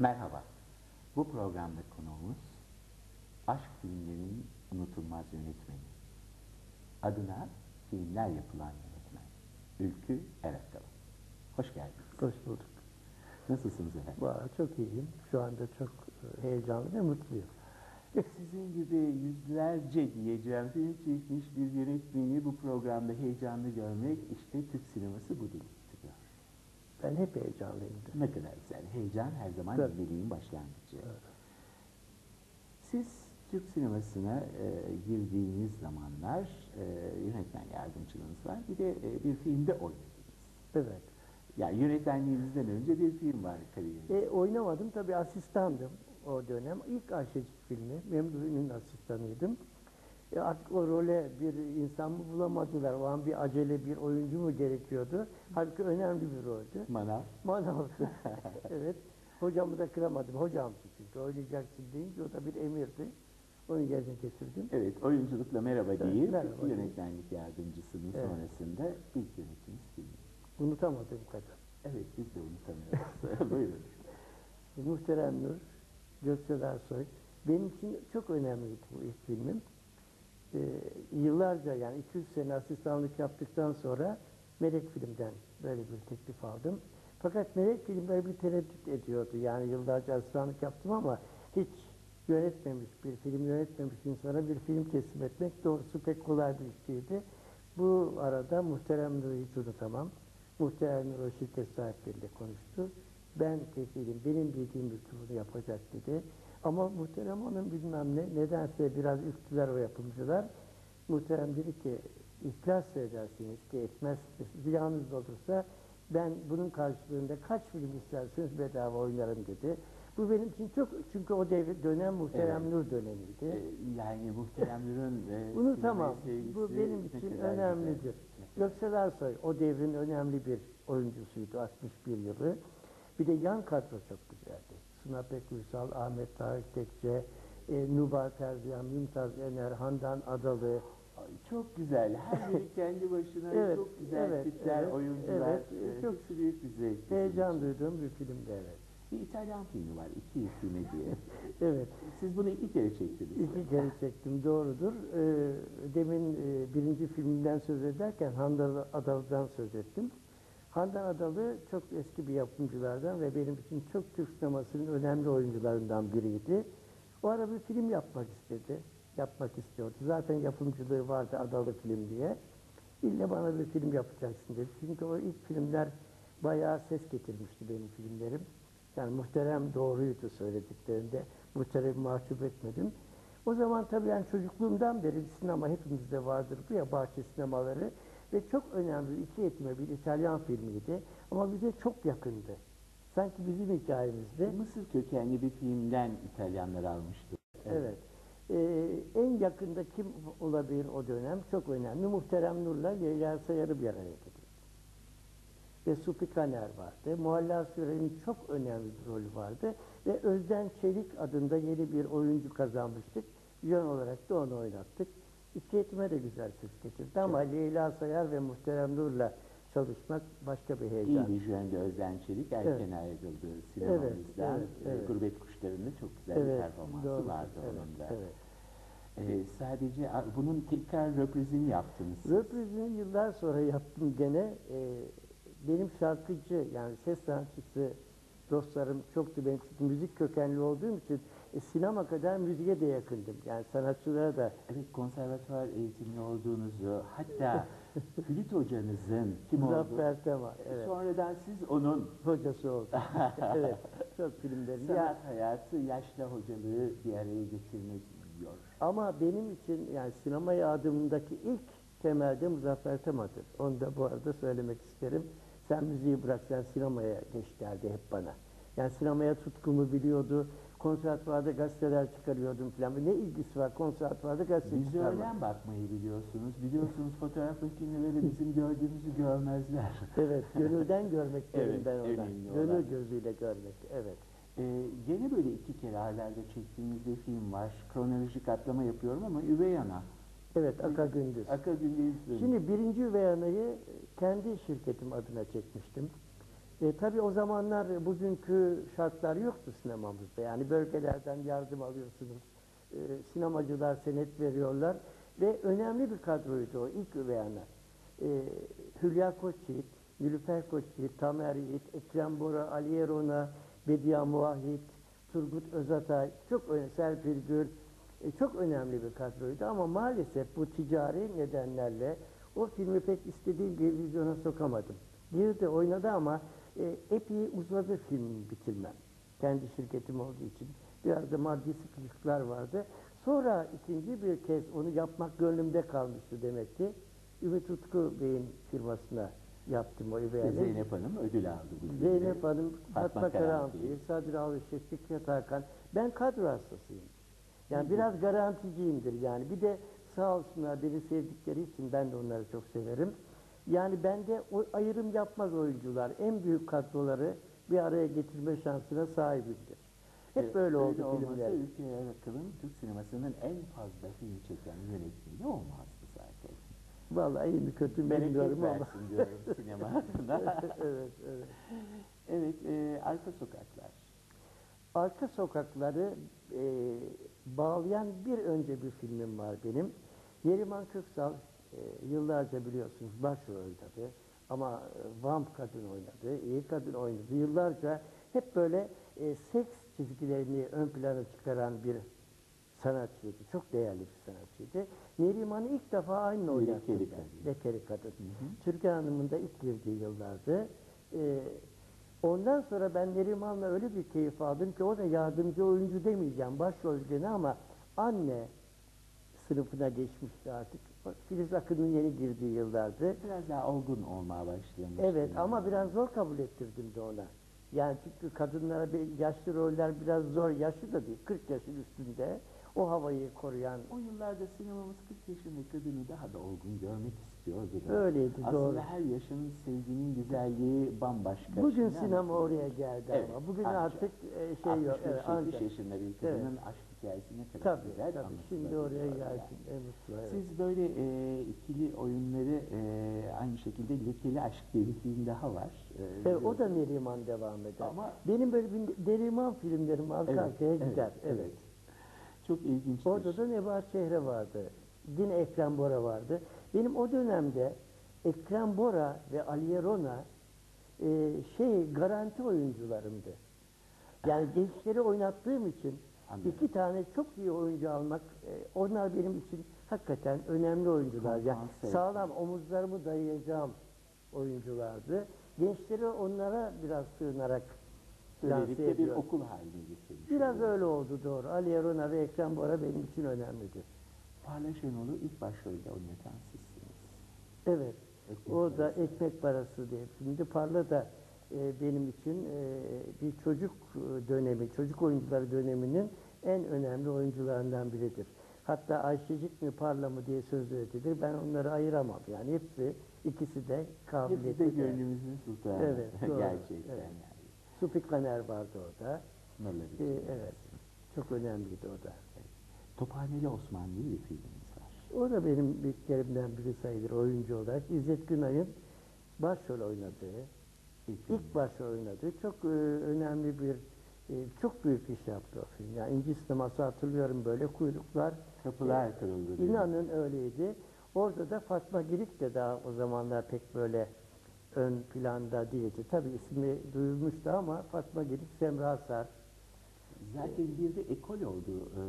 Merhaba. Bu programda konuğumuz aşk filmlerinin unutulmaz yönetmeni. Adına filmler yapılan yönetmen. Ülkü Erekkalı. Hoş geldiniz. Hoş bulduk. Nasılsınız efendim? Valla çok iyiyim. Şu anda çok e, heyecanlı ve mutluyum. Sizin gibi yüzlerce diyeceğim film çekmiş bir yönetmeni bu programda heyecanlı görmek işte Türk sineması bu demektir. Ben hep heyecanlıyımdır. Ne kadar güzel. Heyecan her zaman Tabii. bilgeliğin başlangıcı. Siz Türk sinemasına e, girdiğiniz zamanlar e, yönetmen yardımcılığınız var. Bir de e, bir filmde oynadınız. Evet. Yani yönetmenliğinizden önce bir film var kariyerinizde. E, oynamadım tabii asistandım o dönem. İlk Ayşecik filmi. Memduh'un asistanıydım. E, artık o role bir insan mı bulamadılar. O an bir acele bir oyuncu mu gerekiyordu? Halbuki önemli bir roldü. Manav. Manavdı. evet. Hocamı da kıramadım. Hocamdı çünkü. Oynayacaksın deyince o da bir emirdi. Onun yerine getirdim. Evet, oyunculukla merhaba deyip merhaba. yönetmenlik yardımcısının Evet. sonrasında ilk yönettiğiniz film. Unutamadığım kadar. Evet, biz de unutamıyoruz. Buyurun. Muhterem Nur, Göksel Ersoy. Benim için çok önemliydi bu ilk filmim. Ee, yıllarca yani 200 sene asistanlık yaptıktan sonra Melek Film'den böyle bir teklif aldım. Fakat Melek Film böyle bir tereddüt ediyordu. Yani yıllarca asistanlık yaptım ama hiç yönetmemiş, bir film yönetmemiş insana bir film teslim etmek doğrusu pek kolay bir iş değildi. Bu arada Muhterem Nur'u hiç unutamam. Muhterem Nur o şirket sahipleriyle konuştu. Ben kefilim, benim bildiğim bunu yapacak dedi. Ama Muhterem Hanım bilmem ne, nedense biraz üktüler o yapımcılar. Muhterem dedi ki, iflas edersiniz ki etmezsiniz, ziyanınız olursa ben bunun karşılığında kaç film isterseniz bedava oynarım dedi. Bu benim için çok, çünkü o devir, dönem Muhterem Evet. Nur dönemiydi. Ee, yani Muhterem Nur'un Bunu tamam. Bu benim için kadar güzel. önemlidir. Göksel Ersoy o devrin önemli bir oyuncusuydu 61 yılı. Bir de yan kadro çok güzeldi. Suna Pek Uysal, Ahmet Tarık Tekçe, e, Nubar Terziyan, Mümtaz Ener, Handan Adalı. Ay, Çok güzel. Her biri kendi başına Evet, çok güzel evet, tipler, evet, oyuncular. evet. Ee, Çok büyük bir zevk. Heyecan duyduğum bir filmdi evet. Bir İtalyan filmi var, iki filmi diye. Evet. Siz bunu iki kere çektiniz. İki kere çektim, doğrudur. Ee, demin e, birinci filmden söz ederken Handan Adalı'dan söz ettim. Handan Adalı çok eski bir yapımcılardan ve benim için çok Türk sinemasının önemli oyuncularından biriydi. O ara bir film yapmak istedi, yapmak istiyordu. Zaten yapımcılığı vardı Adalı Film diye. İlle bana bir film yapacaksın dedi. Çünkü o ilk filmler bayağı ses getirmişti benim filmlerim. Yani muhterem doğruydu söylediklerinde. Muhterem mahcup etmedim. O zaman tabii yani çocukluğumdan beri sinema hepimizde vardır bu ya bahçe sinemaları ve çok önemli iki yetime bir İtalyan filmiydi ama bize çok yakındı. Sanki bizim hikayemizdi. Mısır kökenli bir filmden İtalyanlar almıştı. Evet. Ee, en yakında kim olabilir o dönem? Çok önemli. Muhterem Nur'la Leyla Sayar'ı bir araya getirdi. Ve Supi Kaner vardı. Muhalla Süre'nin çok önemli bir rolü vardı. Ve Özden Çelik adında yeni bir oyuncu kazanmıştık. Yön olarak da onu oynattık. İki yetime de güzel ses getirdi ama Leyla Sayar ve Muhterem Nur'la çalışmak başka bir heyecan. İyi bir jönde Özden Çelik erken Evet. ayrıldı sinemamızdan. Evet, evet, Ee, evet. Gurbet Kuşları'nda çok güzel bir performansı doğru. vardı evet, onun da. Evet. Ee, sadece bunun tekrar reprizini yaptınız. Röprizini yıllar sonra yaptım gene. Ee, benim şarkıcı yani ses sanatçısı dostlarım çoktu çünkü müzik kökenli olduğum için e, sinema kadar müziğe de yakındım. Yani sanatçılara da Evet konservatuvar eğitimli olduğunuzu hatta flüt hocanızın kim Muzaffer olduğu Tema evet, sonradan siz onun hocası oldu. evet, çok filmlerinde. Sanat hayatı yaşla hocalığı bir araya getirmek diyor. ama benim için yani sinemaya adımındaki ilk temelde Muzaffer Tema'dır. Onu da bu arada söylemek isterim. Sen müziği bırak sen sinemaya geç derdi hep bana. Yani sinemaya tutkumu biliyordu. Konservatuvarda gazeteler çıkarıyordum falan. Ne ilgisi var konservatuvarda gazete çıkarmak? Vizörden bakmayı biliyorsunuz. Biliyorsunuz fotoğraf makineleri bizim gördüğümüzü görmezler. Evet, gönülden görmek derim Evet, ben önemli Gönül olan. gözüyle görmek, evet. Ee, gene böyle iki kere ardarda çektiğimiz bir film var. Kronolojik atlama yapıyorum ama Üvey Ana. Evet, Aka Gündüz. Aka Gündüz. Şimdi birinci üvey anayı kendi şirketim adına çekmiştim. E, tabii o zamanlar bugünkü şartlar yoktu sinemamızda. Yani bölgelerden yardım alıyorsunuz. E, sinemacılar senet veriyorlar. Ve önemli bir kadroydu o ilk üvey ana. E, Hülya Koçyiğit, Nilüfer Koçyiğit, Tamer Yiğit, Ekrem Bora, Ali Erona, Bediye Muahit, Turgut Özatay, çok Serpil Gül, e, çok önemli bir kadroydu ama maalesef bu ticari nedenlerle o filmi pek istediğim bir vizyona sokamadım. Girdi oynadı ama e, epey uzadı film bitirmem. Kendi şirketim olduğu için. Biraz da maddi sıkıntılar vardı. Sonra ikinci bir kez onu yapmak gönlümde kalmıştı demek ki. Ümit Utku Bey'in firmasına yaptım o Ve üveyeli. Zeynep Hanım ödül aldı bu filmde. Zeynep Hanım, Fatma Karanfil. Sadri Alışık, Fikret Hakan. Ben kadro hastasıyım. Yani biraz garanticiyimdir yani. Bir de sağ olsunlar beni sevdikleri için ben de onları çok severim. Yani bende o ayrım yapmaz oyuncular. En büyük kadroları bir araya getirme şansına sahibimdir. Hep Evet, böyle öyle oldu filmler. Ülke Akıl'ın Türk sinemasının en fazla film çeken yönetmeni olmazdı zaten. Vallahi iyi mi kötü mü bilmiyorum ama. diyorum sinema evet, evet. evet, e, Arka Sokaklar. Arka sokakları e, bağlayan bir önce bir filmim var benim. Neriman Köksal yıllarca biliyorsunuz başrol oynadı. Ama e, vamp kadın oynadı, iyi kadın oynadı. Yıllarca hep böyle e, seks çizgilerini ön plana çıkaran bir sanatçıydı. Çok değerli bir sanatçıydı. Neriman'ı ilk defa aynı oynattım Lekeli ben. Kadın. Hı hı. Türkan Hanım'ın da ilk girdiği yıllardı. Ee, ondan sonra ben Neriman'la öyle bir keyif aldım ki o da yardımcı oyuncu demeyeceğim başrol gene ama anne sınıfına geçmişti artık. Filiz Akın'ın yeni girdiği yıllardı. Biraz daha olgun olmaya başlamış. Evet ama biraz zor kabul ettirdim de ona. Yani çünkü kadınlara bir yaşlı roller biraz zor. Yaşlı da değil, 40 yaşın üstünde o havayı koruyan O yıllarda sinemamız 40 yaşındaki kadını daha da olgun görmek istiyordu. da. Öyleydi, Aslında doğru. her yaşın sevginin güzelliği bambaşka. Bugün sinema oraya geldi Evet, ama bugün artık e, şey yok. 65 Evet, 70 ancak. yaşında bir kadının aşk hikayesi ne kadar Tabii, güzel tabii. Şimdi oraya yani. gelsin. Evet. Siz böyle e, ikili oyunları e, aynı şekilde Lekeli Aşk diye bir film daha var. E, Evet, o da Neriman devam eder. Ama- Benim böyle bir Neriman filmlerim arka Evet, arkaya evet, gider. Evet. evet. Çok ilginç. Orada da Nebahat Çehre vardı. Yine Ekrem Bora vardı. Benim o dönemde Ekrem Bora ve Aliye Rona e, şey garanti oyuncularımdı. Yani gençleri oynattığım için Anladım. iki tane çok iyi oyuncu almak, e, onlar benim için hakikaten önemli oyuncular. Yani Kompanse sağlam omuzlarımı dayayacağım oyunculardı. Gençleri onlara biraz sığınarak Böylelikle bir okul haline getirmiş. Biraz oluyor. öyle oldu doğru. Ali Erona ve Ekrem Bora benim için önemlidir. Parla Şenol'u ilk başrolde oynatan sizsiniz. Evet. Ekmek o da ekmek parası diye. Şimdi Parla da benim için e, bir çocuk e, dönemi, çocuk oyuncuları döneminin en önemli oyuncularından biridir. Hatta Ayşecik mi Parla mı diye söz üretilir. Ben onları ayıramam. Yani hepsi, ikisi de Hepsi de kabiliyetli. gönlümüzün sultanı. Evet, doğru. Gerçekten Evet. yani. Supi Kaner vardı orada. E, için. evet. Çok önemliydi o da. Tophaneli Osman diye bir filmimiz var. O da benim büyüklerimden biri sayılır oyuncu olarak. İzzet Günay'ın başrol oynadığı, İlk ilk başrol oynadığı çok e, önemli bir, e, çok büyük iş yaptı o film. Yani İnci sineması hatırlıyorum böyle kuyruklar. Kapılar kırıldı. diyor. İnanın öyleydi. Orada da Fatma Girik de daha o zamanlar pek böyle ön planda değildi. Tabii ismi duyulmuştu ama Fatma Girik, Semra Sar, Zaten bir de ekol oldu e,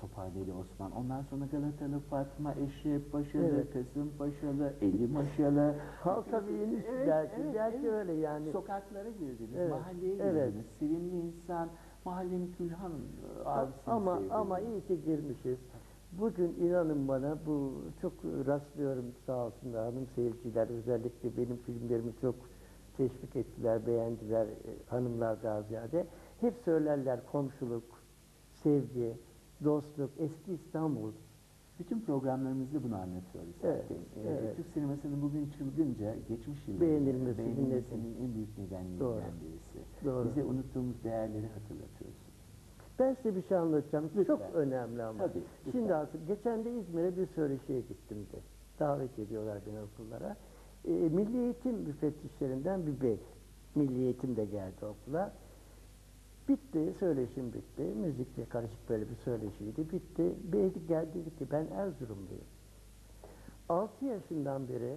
Tophaneli Osman. Ondan sonra Galatalı Fatma, Eşref Paşalı, Evet. Kasımpaşalı, Eli Maşalı. Halk tabii yeni Evet, belki, evet, belki evet. öyle yani. Sokaklara girdiniz, Evet, mahalleye evet. girdiniz. Sevimli insan, mahallenin Külhan e, abisini ama ama iyi ki girmişiz. Bugün inanın bana bu çok rastlıyorum sağ olsunlar hanım seyirciler özellikle benim filmlerimi çok teşvik ettiler, beğendiler e, hanımlar daha ziyade. Hep söylerler komşuluk, sevgi, dostluk, eski İstanbul. Bütün programlarımızda bunu anlatıyoruz. Evet, Ee, evet. Türk sinemasının bugün çılgınca geçmiş yıllarda Beğenilmesi, beğenilmesinin en büyük nedenlerinden Doğru. birisi. Doğru. Bize unuttuğumuz değerleri hatırlatıyorsunuz. Ben size bir şey anlatacağım. Lütfen. Çok önemli ama. Tabii, lütfen. Şimdi aslında geçen de İzmir'e bir söyleşiye gittim de. Davet ediyorlar beni okullara. E, Milli Eğitim müfettişlerinden bir bey. Milli Eğitim de geldi okula. Bitti, söyleşim bitti. Müzikle karışık böyle bir söyleşiydi. Bitti. Bir geldi dedi ki ben Erzurumluyum. 6 yaşından beri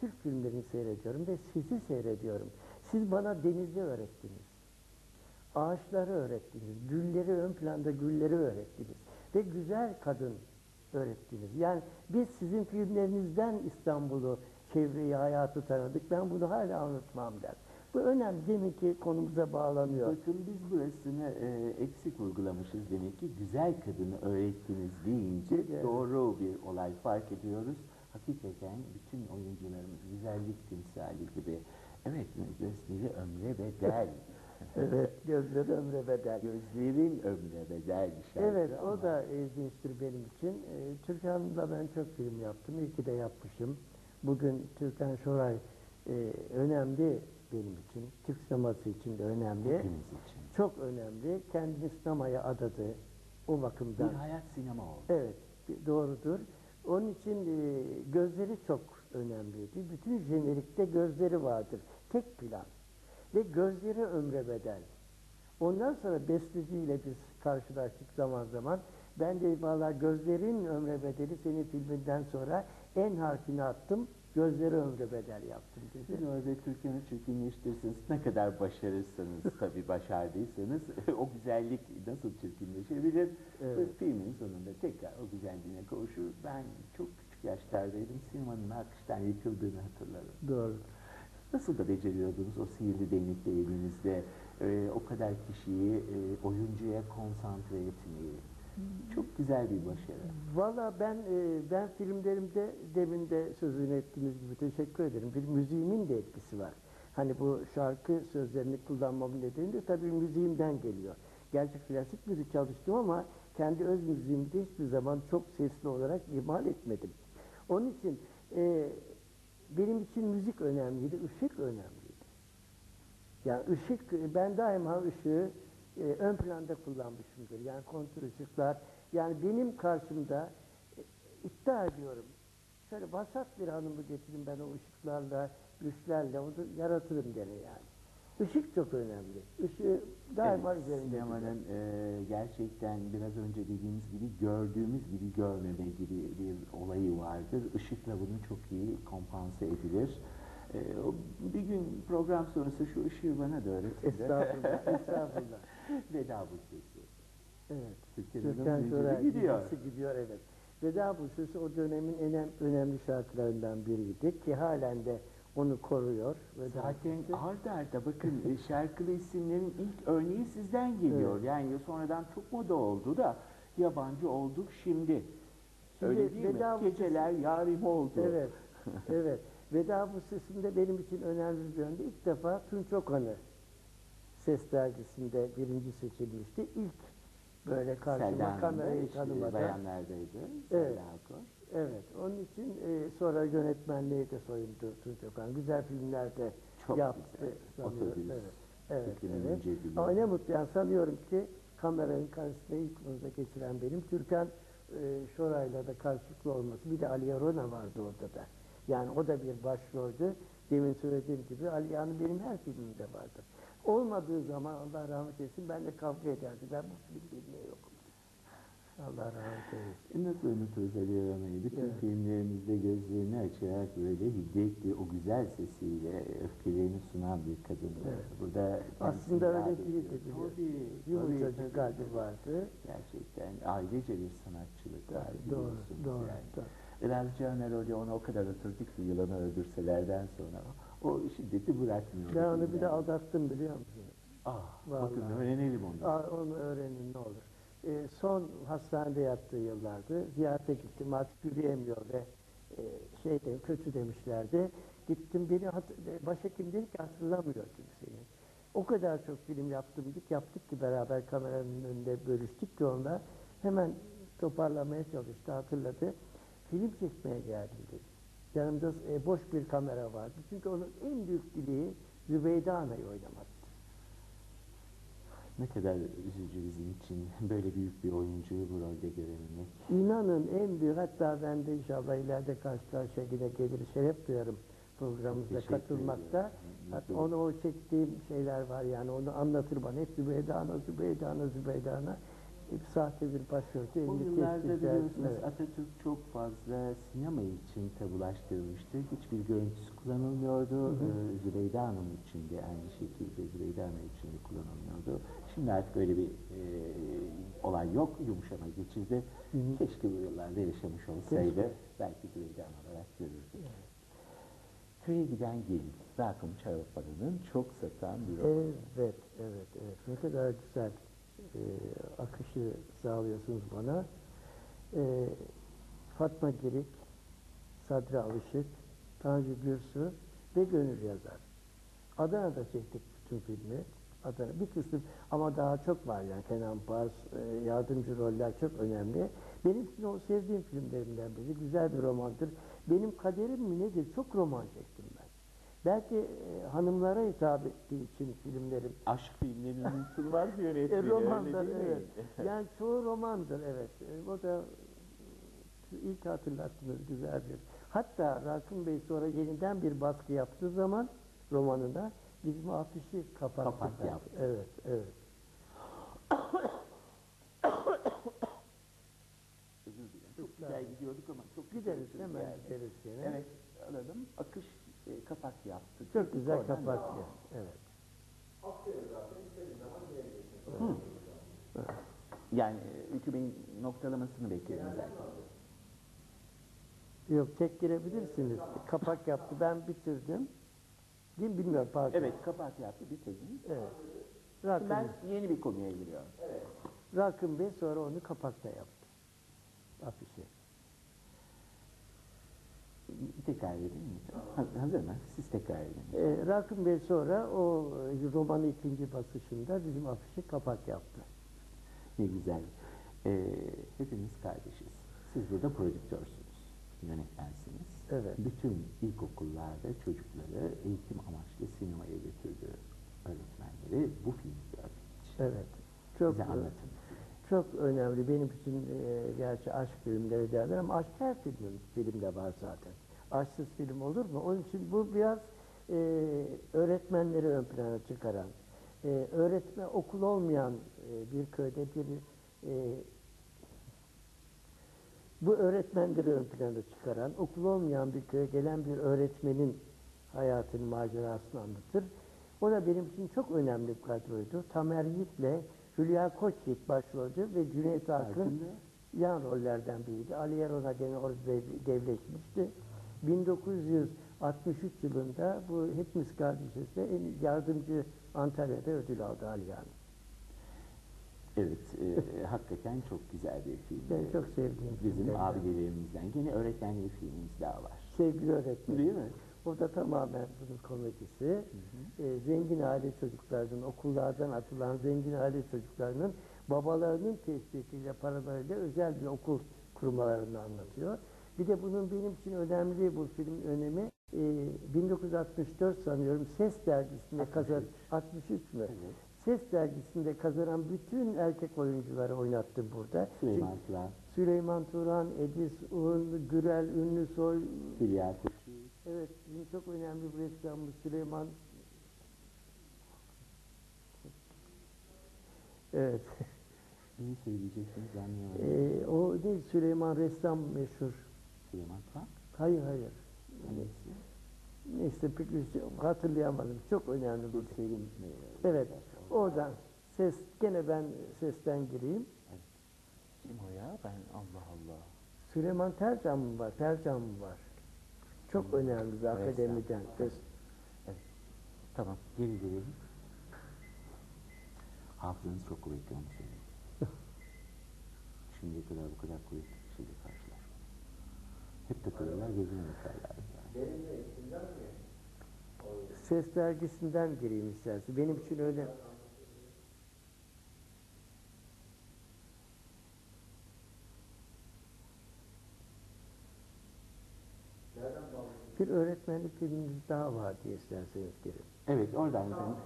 Türk filmlerini seyrediyorum ve sizi seyrediyorum. Siz bana denizi öğrettiniz. Ağaçları öğrettiniz. Gülleri ön planda gülleri öğrettiniz. Ve güzel kadın öğrettiniz. Yani biz sizin filmlerinizden İstanbul'u, çevreyi, hayatı tanıdık. Ben bunu hala unutmam der. Bu önemli. Deminki konumuza bağlanıyor. Bakın biz burasını e, eksik vurgulamışız demek ki güzel kadını öğrettiniz deyince Evet. doğru bir olay fark ediyoruz. Hakikaten bütün oyuncularımız güzellik timsali gibi. Evet gözleri ömre bedel. Evet, gözleri ömre bedel. Gözlerin ömre bedel şarkı Evet, ama o da ilginçtir benim için. Ee, Türkan'la ben çok film yaptım. İyi ki de yapmışım. Bugün Türkan Şoray e, önemli benim için. Türk sineması için de önemli. hepimiz için. Çok önemli. Kendini sinemaya adadı. O bakımdan. Bir hayat sinema oldu. Evet, doğrudur. Onun için e, gözleri çok önemliydi. Bütün jenerikte gözleri vardır. Tek plan. Ve gözleri ömre bedel. Ondan sonra besteciyle biz karşılaştık zaman zaman. Ben de valla gözlerin ömre bedeli senin filminden sonra en harfini attım. Gözleri ömre bedel yaptım dedi. orada Türkan'ı çirkinleştirirsiniz. Ne kadar başarırsanız tabii başardıysanız o güzellik nasıl çirkinleşebilir? Evet. Ve filmin sonunda tekrar o güzelliğine kavuşur. Ben çok küçük yaşlardaydım. Sinemanın akıştan yıkıldığını hatırlarım. Doğru. Nasıl da beceriyordunuz o sihirli değnekle elinizde e, o kadar kişiyi e, oyuncuya konsantre etmeyi? Çok güzel bir başarı. Valla ben e, ben filmlerimde demin de sözünü ettiğiniz gibi teşekkür ederim. Bir müziğimin de etkisi var. Hani bu şarkı sözlerini kullanmamın nedeni de tabii müziğimden geliyor. Gerçi klasik müzik çalıştım ama kendi öz müziğimi de hiçbir zaman çok sesli olarak ihmal etmedim. Onun için e, benim için müzik önemliydi, ışık önemliydi. Yani ışık, ben daima ışığı e, ön planda kullanmışımdır. Yani kontür ışıklar. Yani benim karşımda e, iddia ediyorum. Şöyle vasat bir hanımı getirin ben o ışıklarla, güçlerle onu yaratırım gene yani. Işık çok önemli. Işığı daima Evet, üzerinde. sinemanın e, gerçekten biraz önce dediğimiz gibi gördüğümüz gibi görmeme gibi bir olayı vardır. Işıkla bunu çok iyi kompanse edilir. E, bir gün program sonrası şu ışığı bana da öğretin. Estağfurullah, estağfurullah. Veda bu sesi. Evet. Türkan Türkan Şoray gidiyor. gidiyor evet. Veda bu sözü o dönemin en önemli şarkılarından biriydi ki halen de onu koruyor. Veda Zaten ard arda bakın e, şarkılı isimlerin ilk örneği sizden geliyor. Evet. Yani sonradan çok moda oldu da yabancı olduk şimdi. Şimdi Öyle değil Veda mi? Geceler yarim oldu. Evet, evet. Veda bu sesinde benim için önemli bir yönde ilk defa Tunç Okan'ı ses dergisinde birinci seçilmişti. İlk böyle karşıma kamerayı tanımadan. bayanlardaydı. Evet. Selda. Evet, onun için e, sonra yönetmenliği de soyundu Tunç Okan. Güzel filmlerde Çok yaptı. güzel. Otobüs, Evet, evet, evet. Ama ne mutlu yani sanıyorum ki kameranın karşısında ilk burada geçiren benim. Türkan e, Şoray'la da karşılıklı olması. Bir de Ali Arona vardı orada da. Yani o da bir başroldü. Demin söylediğim gibi Ali Hanım benim her filmimde vardır. Olmadığı zaman Allah rahmet eylesin ben de kavga ederdim. Ben bu filmde niye yokum? Allah rahmet eylesin. E, Nasıl unuturuz Ali Arana'yı? Bütün Evet. filmlerimizde gözlerini açarak böyle hiddetli, o güzel sesiyle öfkelerini sunan bir kadın. Evet. Burada Aslında öyle ediyor. biliyorsun. Tabii, Yumuşacık kalbi vardı. Gerçekten ailece bir sanatçılık var doğru, doğru, yani. doğru. Biraz Caner Hoca ona o kadar oturdu ki yılanı öldürselerden sonra o şiddeti bırakmıyor. Ben onu bir de aldattım biliyor musunuz? Ah, Vallahi. bakın öğrenelim onu. Aa, onu öğrenin ne olur. Ee, son hastanede yattığı yıllardı. Ziyarete gittim artık yürüyemiyor ve e, şey de, kötü demişlerdi. Gittim beni başhekim dedi ki hatırlamıyor kimseyi. O kadar çok film yaptım dik yaptık ki beraber kameranın önünde bölüştük ki onunla hemen toparlamaya çalıştı hatırladı. Film çekmeye geldim dedi. Yanımda e, boş bir kamera vardı. Çünkü onun en büyük dileği Zübeyde Ana'yı oynamaktı. Ne kadar üzücü bizim için böyle büyük bir oyuncuyu bu rolde görebilmek. İnanın en büyük hatta ben de inşallah ileride karşı karşıya yine gelir şeref duyarım. programımıza katılmakta. Hatta onu o çektiğim şeyler var yani onu anlatır bana. Hep Zübeydana, Zübeydana, Zübeydana. Sahte bir başörtü, O elini yıllarda kesmişler. biliyorsunuz Evet. Atatürk çok fazla sinema için tabulaştırmıştı. Hiçbir görüntüsü kullanılmıyordu. Ee, Zübeyde Hanım için de aynı şekilde Zübeyde Hanım için de kullanılmıyordu. Şimdi artık öyle bir e, olay yok. Yumuşama geçildi. Hı hı. Keşke bu yıllarda yaşamış olsaydı. Belki Zübeyde Hanım olarak görürdük. Köye giden gelin. Rakım Çarapalı'nın çok satan bir. Evet, evet, evet. Ne kadar güzel e, akışı sağlıyorsunuz bana. E, Fatma Girik, Sadri Alışık, Tanju Gürsu ve Gönül Yazar. Adana'da çektik bütün filmi. Adana bir kısım ama daha çok var yani Kenan Pars, e, yardımcı roller çok önemli. Benim için o sevdiğim filmlerimden biri. Güzel bir romandır. Benim kaderim mi nedir? Çok roman çektim. Belki e, hanımlara hitap ettiği için filmlerim Aşk filmlerinin unutulmaz bir e, yönetmeni. romandır öyle değil mi? evet. Yani çoğu romandır evet. E, o da e, ilk hatırlattınız güzel bir. Hatta Rakım Bey sonra yeniden bir baskı yaptığı zaman romanına bizim afişi kapattı. Kapak ben. yaptı. Evet, evet. Özür dilerim. Çok güzel gidiyorduk ama çok Gideriz hemen gideriz gene. Evet alalım. Akış e, kapak yaptı. Çok güzel Oradan kapak devam. ya. Evet. Yani e, Ülkü Bey'in noktalamasını bekledim zaten. Yok çektirebilirsiniz. Kapak yaptı. Ben bitirdim. Değil mi? Bilmiyorum pardon. Evet kapak yaptı bitirdiniz. Evet. Şimdi Rakım, ben yeni bir konuya giriyorum. Rakım Bey sonra onu kapakta yaptı. Afişi. Tekrar edeyim mi? Ha- Hazır mı? Siz tekrar edin. E, Rakım Bey sonra o e, romanın ikinci basışında bizim afişi kapak yaptı. Ne güzel. Ee, hepimiz kardeşiz. Siz burada prodüktörsünüz, yönetmensiniz. Evet. Bütün ilkokullarda çocukları eğitim amaçlı sinemaya götürdü öğretmenleri bu filmi görmek için. Evet. Çok Bize anlatın. Çok önemli. Benim için e, gerçi aşk filmleri derler ama aşk her film, filmde var zaten. Aşksız film olur mu? Onun için bu biraz e, öğretmenleri ön plana çıkaran, e, öğretmen okul olmayan e, bir köyde bir e, bu öğretmenleri ön plana çıkaran, okul olmayan bir köye gelen bir öğretmenin hayatının macerasını anlatır. O da benim için çok önemli bir kadroydu. Tamer Yiğit'le Hülya Koçyiğit başrolde ve Cüneyt Arkın yan rollerden biriydi. Ali gene orada dev- devleşmişti. 1963 yılında bu Hepimiz Kardeşiz'de en yardımcı Antalya'da ödül aldı Ali Yaron. Evet, e, hakikaten çok güzel bir film. Ben çok sevdiğim Bizim filmlerden. abilerimizden. Yine öğretmenliği filmimiz daha var. Sevgili öğretmenim. Değil mi? O da tamamen bunun komedisi. Ee, zengin aile çocuklarının, okullardan atılan zengin aile çocuklarının babalarının teşvikiyle, paralarıyla özel bir okul kurmalarını anlatıyor. Bir de bunun benim için önemli bu filmin önemi e, 1964 sanıyorum Ses dergisinde kazan 63 mü? Evet. Ses dergisinde kazanan bütün erkek oyuncuları oynattım burada. Süleyman Turan, Süleyman Turan, Edis Un, Gürel Ünlüsoy, Hülya Koçu. Evet, bizim çok önemli bir ressamımız Süleyman. Evet, Neyi söyleyeceksiniz anlayamadım. ee, o değil Süleyman ressam meşhur. Süleyman Turan. Hayır, hayır. Hangisi? Neyse pek şey hatırlayamadım. Çok önemli bir. E, Evet, oradan ses, gene ben sesten gireyim. Kim o ya? Ben Allah Allah. Süleyman Tercan mı var? Tercan mı var? Çok önemli bir akademiden. Res- Tamam, geri gelelim. Hafızanız çok kuvvetli onu söyleyeyim. Şimdiye kadar bu kadar kuvvetli bir şeyle karşılaşmadım. Hep takılırlar, gözüme bakarlar. Yani. Ses dergisinden gireyim istersen. Benim için öyle bir öğretmenlik filmimiz daha var diye isterseniz girin. Evet, oradan efendim.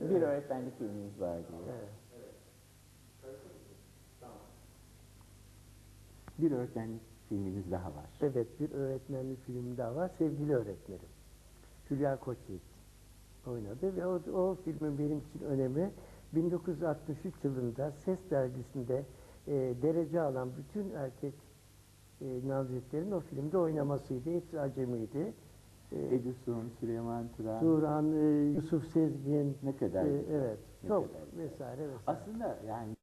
bir öğretmenlik filmimiz var diye. Evet. Bir öğretmenlik filmimiz daha var. evet, bir öğretmenlik filmi daha var. Sevgili öğretmenim. Hülya Koçyiğit oynadı ve o, o filmin benim için önemi 1963 yılında Ses dergisinde e, derece alan bütün erkek e, naziklerin o filmde oynamasıydı. Hepsi acemiydi. E, Edison, Süleyman Turan. Turan, e, Yusuf Sezgin, Ne kadar e, güzel. evet, Ne çok kadar güzel. vesaire vesaire. Aslında yani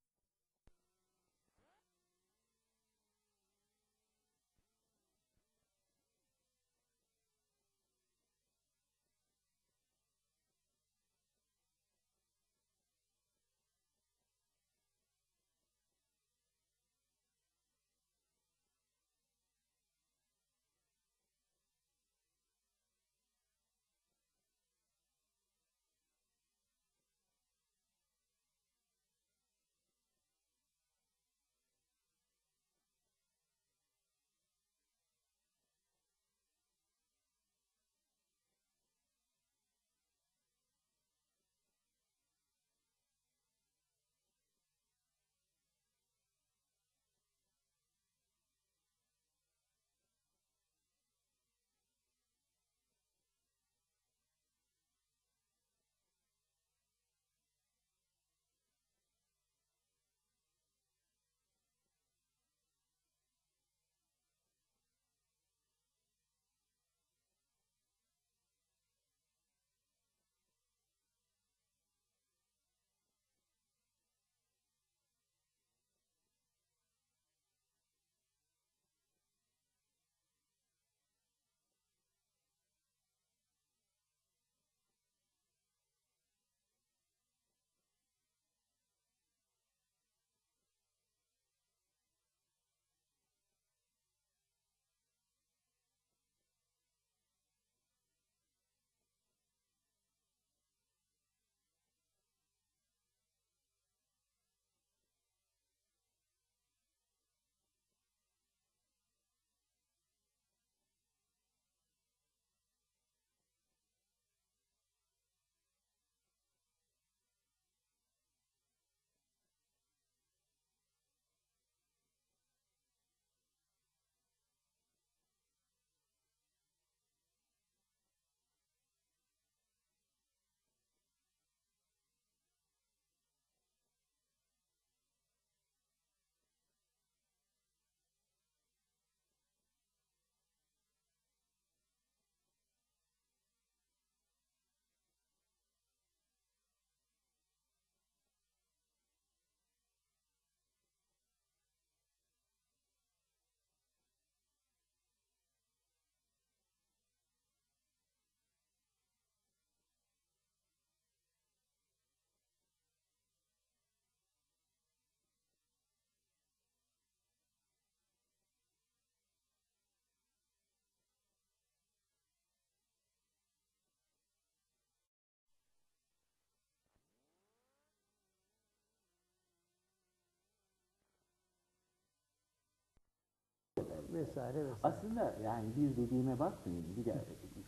vesaire vesaire. aslında yani bir dediğime bakmayın. Bir de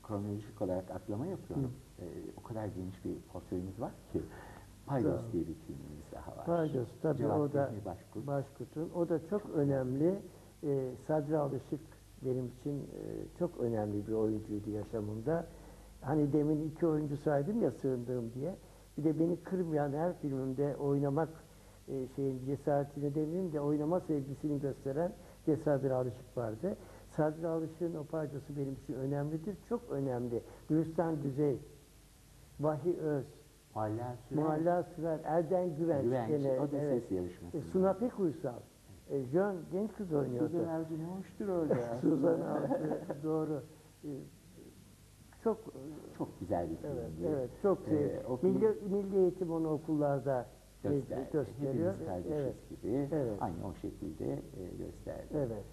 kronolojik olarak atlama yapıyorum. Ee, o kadar geniş bir portföyümüz var ki. Paydos diye bir filmimiz daha var. Paydos tabii Cevat o da Başkurt. Başkurt'un. O da çok önemli. Ee, Sadri Alışık benim için e, çok önemli bir oyuncuydu yaşamımda. Hani demin iki oyuncu saydım ya sığındığım diye. Bir de beni kırmayan her filmimde oynamak e, şeyin cesaretini demeyeyim de oynama sevgisini gösteren de Sadri Alışık vardı. Sadri Alışık'ın o parçası benim için önemlidir. Çok önemli. Gülistan Düzey, Vahiy Öz, Muhalla Sürer. Muhalla Sürer, Erden Güvenç. Güvenç, gene, o da evet. ses yarışması. E, Suna Pek Uysal. E, Jön genç kız oynuyordu. Suzan Avcı ne hoştur orada. Suzan Avcı, doğru. E, çok Çok güzel bir film. evet, evet çok Ee, milli, milli eğitim onu okullarda gösterdi. gösteriyor. Hepimiz kardeşiz Evet, gibi. Evet. Aynı o şekilde e, gösterdi. evet.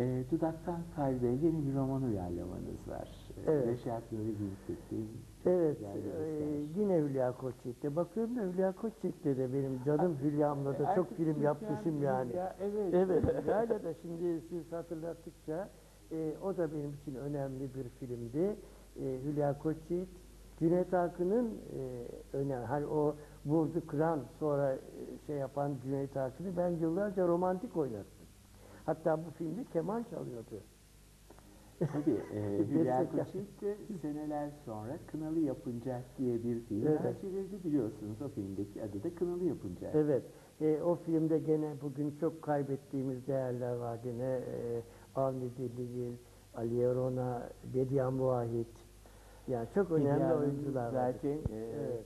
E, Dudaktan Kalbe yeni bir roman uyarlamanız var. E, Evet. Reşat Nuri Gültekin. Evet, e, yine Hülya Koçyiğit'te. Bakıyorum da Hülya Koçyiğit'te de benim canım Hülya'mla da çok Artık film yapmışım yani. Hülya, evet. Evet, Hülya'yla da şimdi siz hatırlattıkça e, o da benim için önemli bir filmdi. E, Hülya Koçyiğit, Cüneyt Arkın'ın e, önemli, hani o vurdu kıran sonra e, şey yapan Cüneyt Arkın'ı ben yıllarca romantik oynattım. Hatta bu filmde keman çalıyordu. Tabii e, Hülya Koçyiğit de seneler sonra Kınalı Yapıncak diye bir film Evet. çevirdi biliyorsunuz. O filmdeki adı da Kınalı Yapıncak. Evet. E, o filmde gene bugün çok kaybettiğimiz değerler var gene. E, Avni Dilligil, Ali Erona, Bediye Muahit. Yani çok önemli Hanım oyuncular var. Zaten e, Evet.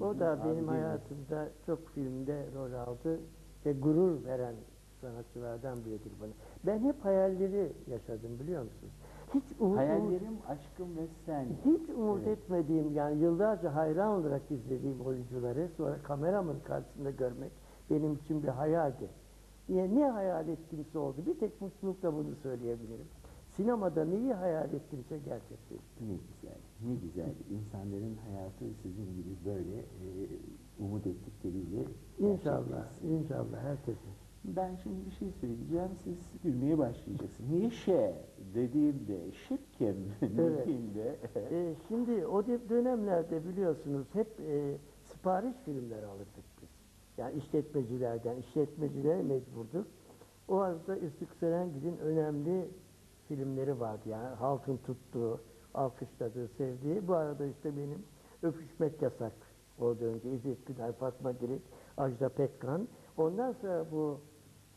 O da benim abimiz. hayatımda çok filmde rol aldı ve gurur veren sanatçılardan biridir bana. Ben hep hayalleri yaşadım biliyor musunuz? Hiç umut, Hayallerim, aşkım ve sen. hiç umut Evet. etmediğim yani yıllarca hayran olarak izlediğim oyuncuları sonra kameramın karşısında görmek benim için bir hayaldi. Niye, ne hayal ettimse oldu. Bir tek mutlulukla bunu söyleyebilirim. Sinemada neyi hayal ettimse gerçekleşti. Ne güzel, ne güzel. İnsanların hayatı sizin gibi böyle e, umut ettikleriyle İnşallah, inşallah herkesin. Ben şimdi bir şey söyleyeceğim, siz gülmeye başlayacaksınız. Niye şey dediğimde, şık kim Evet. dediğimde, Ee, şimdi o de- dönemlerde biliyorsunuz hep e, sipariş filmleri alırdık biz. Yani işletmecilerden, işletmecilere mecburduk. O arada Üstük Serengil'in önemli filmleri vardı. Yani halkın tuttuğu, alkışladığı, sevdiği. Bu arada işte benim Öpüşmek Yasak oldu önce. İzzet Günay, Fatma Girik, Ajda Pekkan. Ondan sonra bu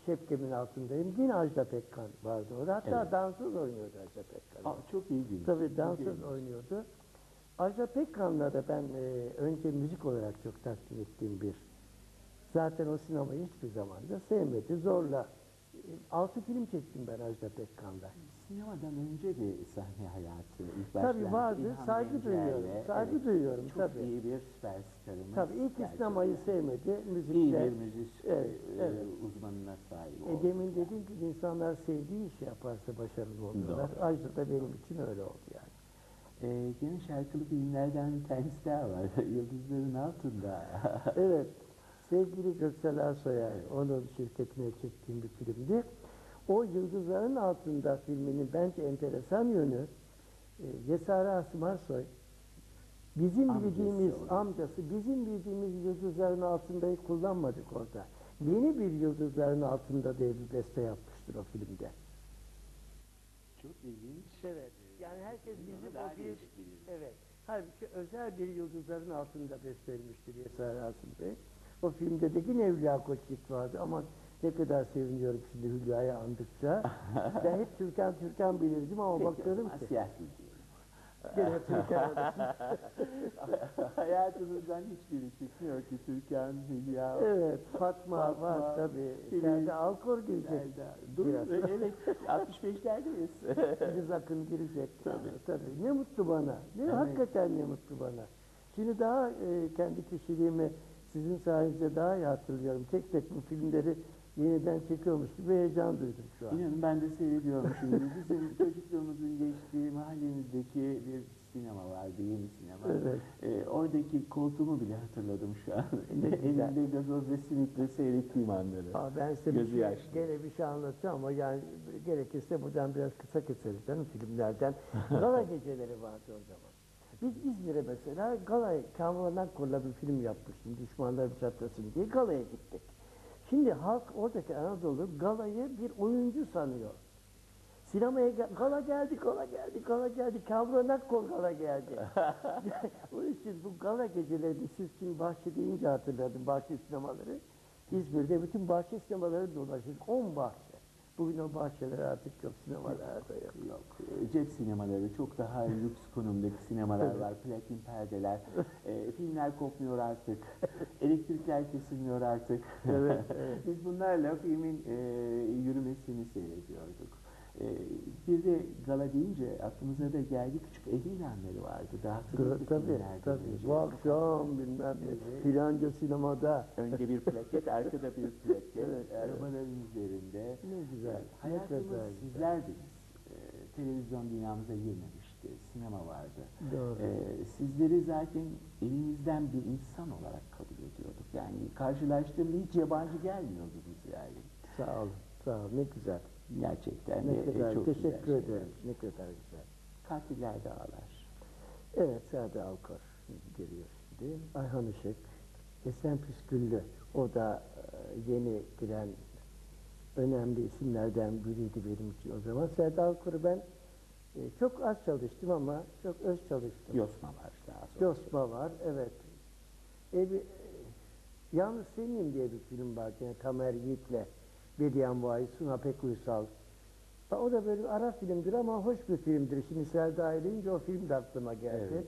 Şepkemin altındayım. Yine Ajda Pekkan vardı orada. Hatta Evet. dansöz oynuyordu Ajda Pekkan. Aa, çok ilginç. Tabii dansöz oynuyordu. Ajda Pekkan'la da ben e, önce müzik olarak çok takdir ettiğim bir. Zaten o sinemayı hiçbir zaman da sevmedi. Zorla. E, altı film çektim ben Ajda Pekkan'la. Sinemadan önce de sahne hayatı ilk Tabii vardı. Saygı duyuyorum. Saygı duyuyorum Çok tabii. iyi bir süperstarımız. Tabii ilk gerçekten. sinemayı sevmedi. Müzikte. İyi bir müzik Evet, e, evet. uzmanına sahip E, oldu. demin dediğim gibi insanlar sevdiği işi yaparsa başarılı oluyorlar. Ajda da benim için öyle oldu yani. Ee, gene şarkılı filmlerden bir tanesi daha var. Yıldızların Altında. Evet. Sevgili Göksel Ersoy'a onun şirketine çektiğim bir filmdi. O Yıldızların Altında filminin bence enteresan yönü e, Yesari Asım Arsoy bizim Amcası bildiğimiz onun. amcası bizim bildiğimiz Yıldızların Altında'yı kullanmadık orada. Yeni bir Yıldızların Altında diye bir beste yapmıştır o filmde. Çok ilginç. Evet. Yani herkes Biz bizim o bir. Evet. Halbuki özel bir yıldızların altında beslenmiştir Yesar Asım Bey. O filmde de yine Hülya Koçyiğit vardı ama ne kadar seviniyorum şimdi Hülya'yı andıkça. ben hep Türkan Türkan bilirdim ama Peki, ki siyah bildiğim. gene Türkan. Hayatınızdan hiçbiri çıkmıyor ki Türkan, Hülya, evet Fatma, Fatma, var tabii. Serde Alkor girecek. Dur, Biraz. evet 65'lerdeyiz. Filiz Akın girecek. Tabii. tabii. Ne mutlu bana. Ne, Evet. Hakikaten ne mutlu bana. Şimdi daha e, kendi kişiliğimi sizin sayenizde daha iyi hatırlıyorum. Tek tek bu filmleri yeniden çekiyormuş gibi heyecan duydum şu an. İnanın ben de seyrediyorum şimdi. Bizim çocukluğumuzun geçtiği mahallemizdeki bir sinema vardı, yeni sinema. Evet. Ee, oradaki koltuğumu bile hatırladım şu an. Ne güzel. Elimde gazoz ve simitle seyrettiğim anları. Aa, ben size bir Gözü şey, yaşlı. gene bir şey anlatacağım ama yani gerekirse buradan biraz kısa keseriz canım filmlerden. Gala geceleri vardı o zaman. Biz İzmir'e mesela Gala, Kamran'dan konulan bir film yapmıştım. Düşmanlar çatlasın diye Gala'ya gittik. Şimdi halk oradaki Anadolu Gala'yı bir oyuncu sanıyor. Sinemaya gel- gala geldi, gala geldi, gala geldi. Kavranak kol gala geldi. Onun için bu gala gecelerini siz şimdi bahçe deyince hatırladım bahçe sinemaları. İzmir'de bütün bahçe sinemaları dolaştık. 10 bahçe. Bugün o bahçeler artık yok, sinemalarda yok. Yok. Cep sinemaları, çok daha lüks konumdaki sinemalar var. Platin perdeler. E, filmler kopmuyor artık. Elektrikler kesilmiyor artık. Evet, evet. Biz bunlarla filmin e, yürümesini seyrediyorduk. E, bir de gala deyince aklımıza da geldi küçük ev ilanları vardı. Tabii, filmlerden tabii. önce. Bu akşam bilmem ne, Evet. filanca sinemada. Önce bir plaket, arkada bir plaket. Evet, evet. Arabaların üzerinde. Ne güzel, Evet, ne Hayatımız güzel. sizlerdiniz. Ee, televizyon dünyamıza girmemişti. Sinema vardı. Doğru. Ee, sizleri zaten elimizden bir insan olarak kabul ediyorduk. Yani karşılaştığımda hiç yabancı gelmiyordunuz yani. Sağ olun, sağ olun. Ne güzel. Gerçekten Ne de kadar çok teşekkür güzel şeyler. ederim. Ne kadar güzel. Katiller dağlar. Evet, Sade Alkor geliyor şimdi. Ayhan Işık, Esen Püsküllü. O da e, yeni giren önemli isimlerden biriydi benim için o zaman. Sade Alkor'u ben E, çok az çalıştım ama çok öz çalıştım. Yosma var daha sonra. Yosma var, evet. E, bir, e, Yalnız Senin diye bir film var yine Tamer Yiğit'le Bediyen Vahit, Suna Pek Uysal. O da böyle bir ara filmdir ama hoş bir filmdir. Şimdi Selda deyince o film de aklıma geldi. Evet.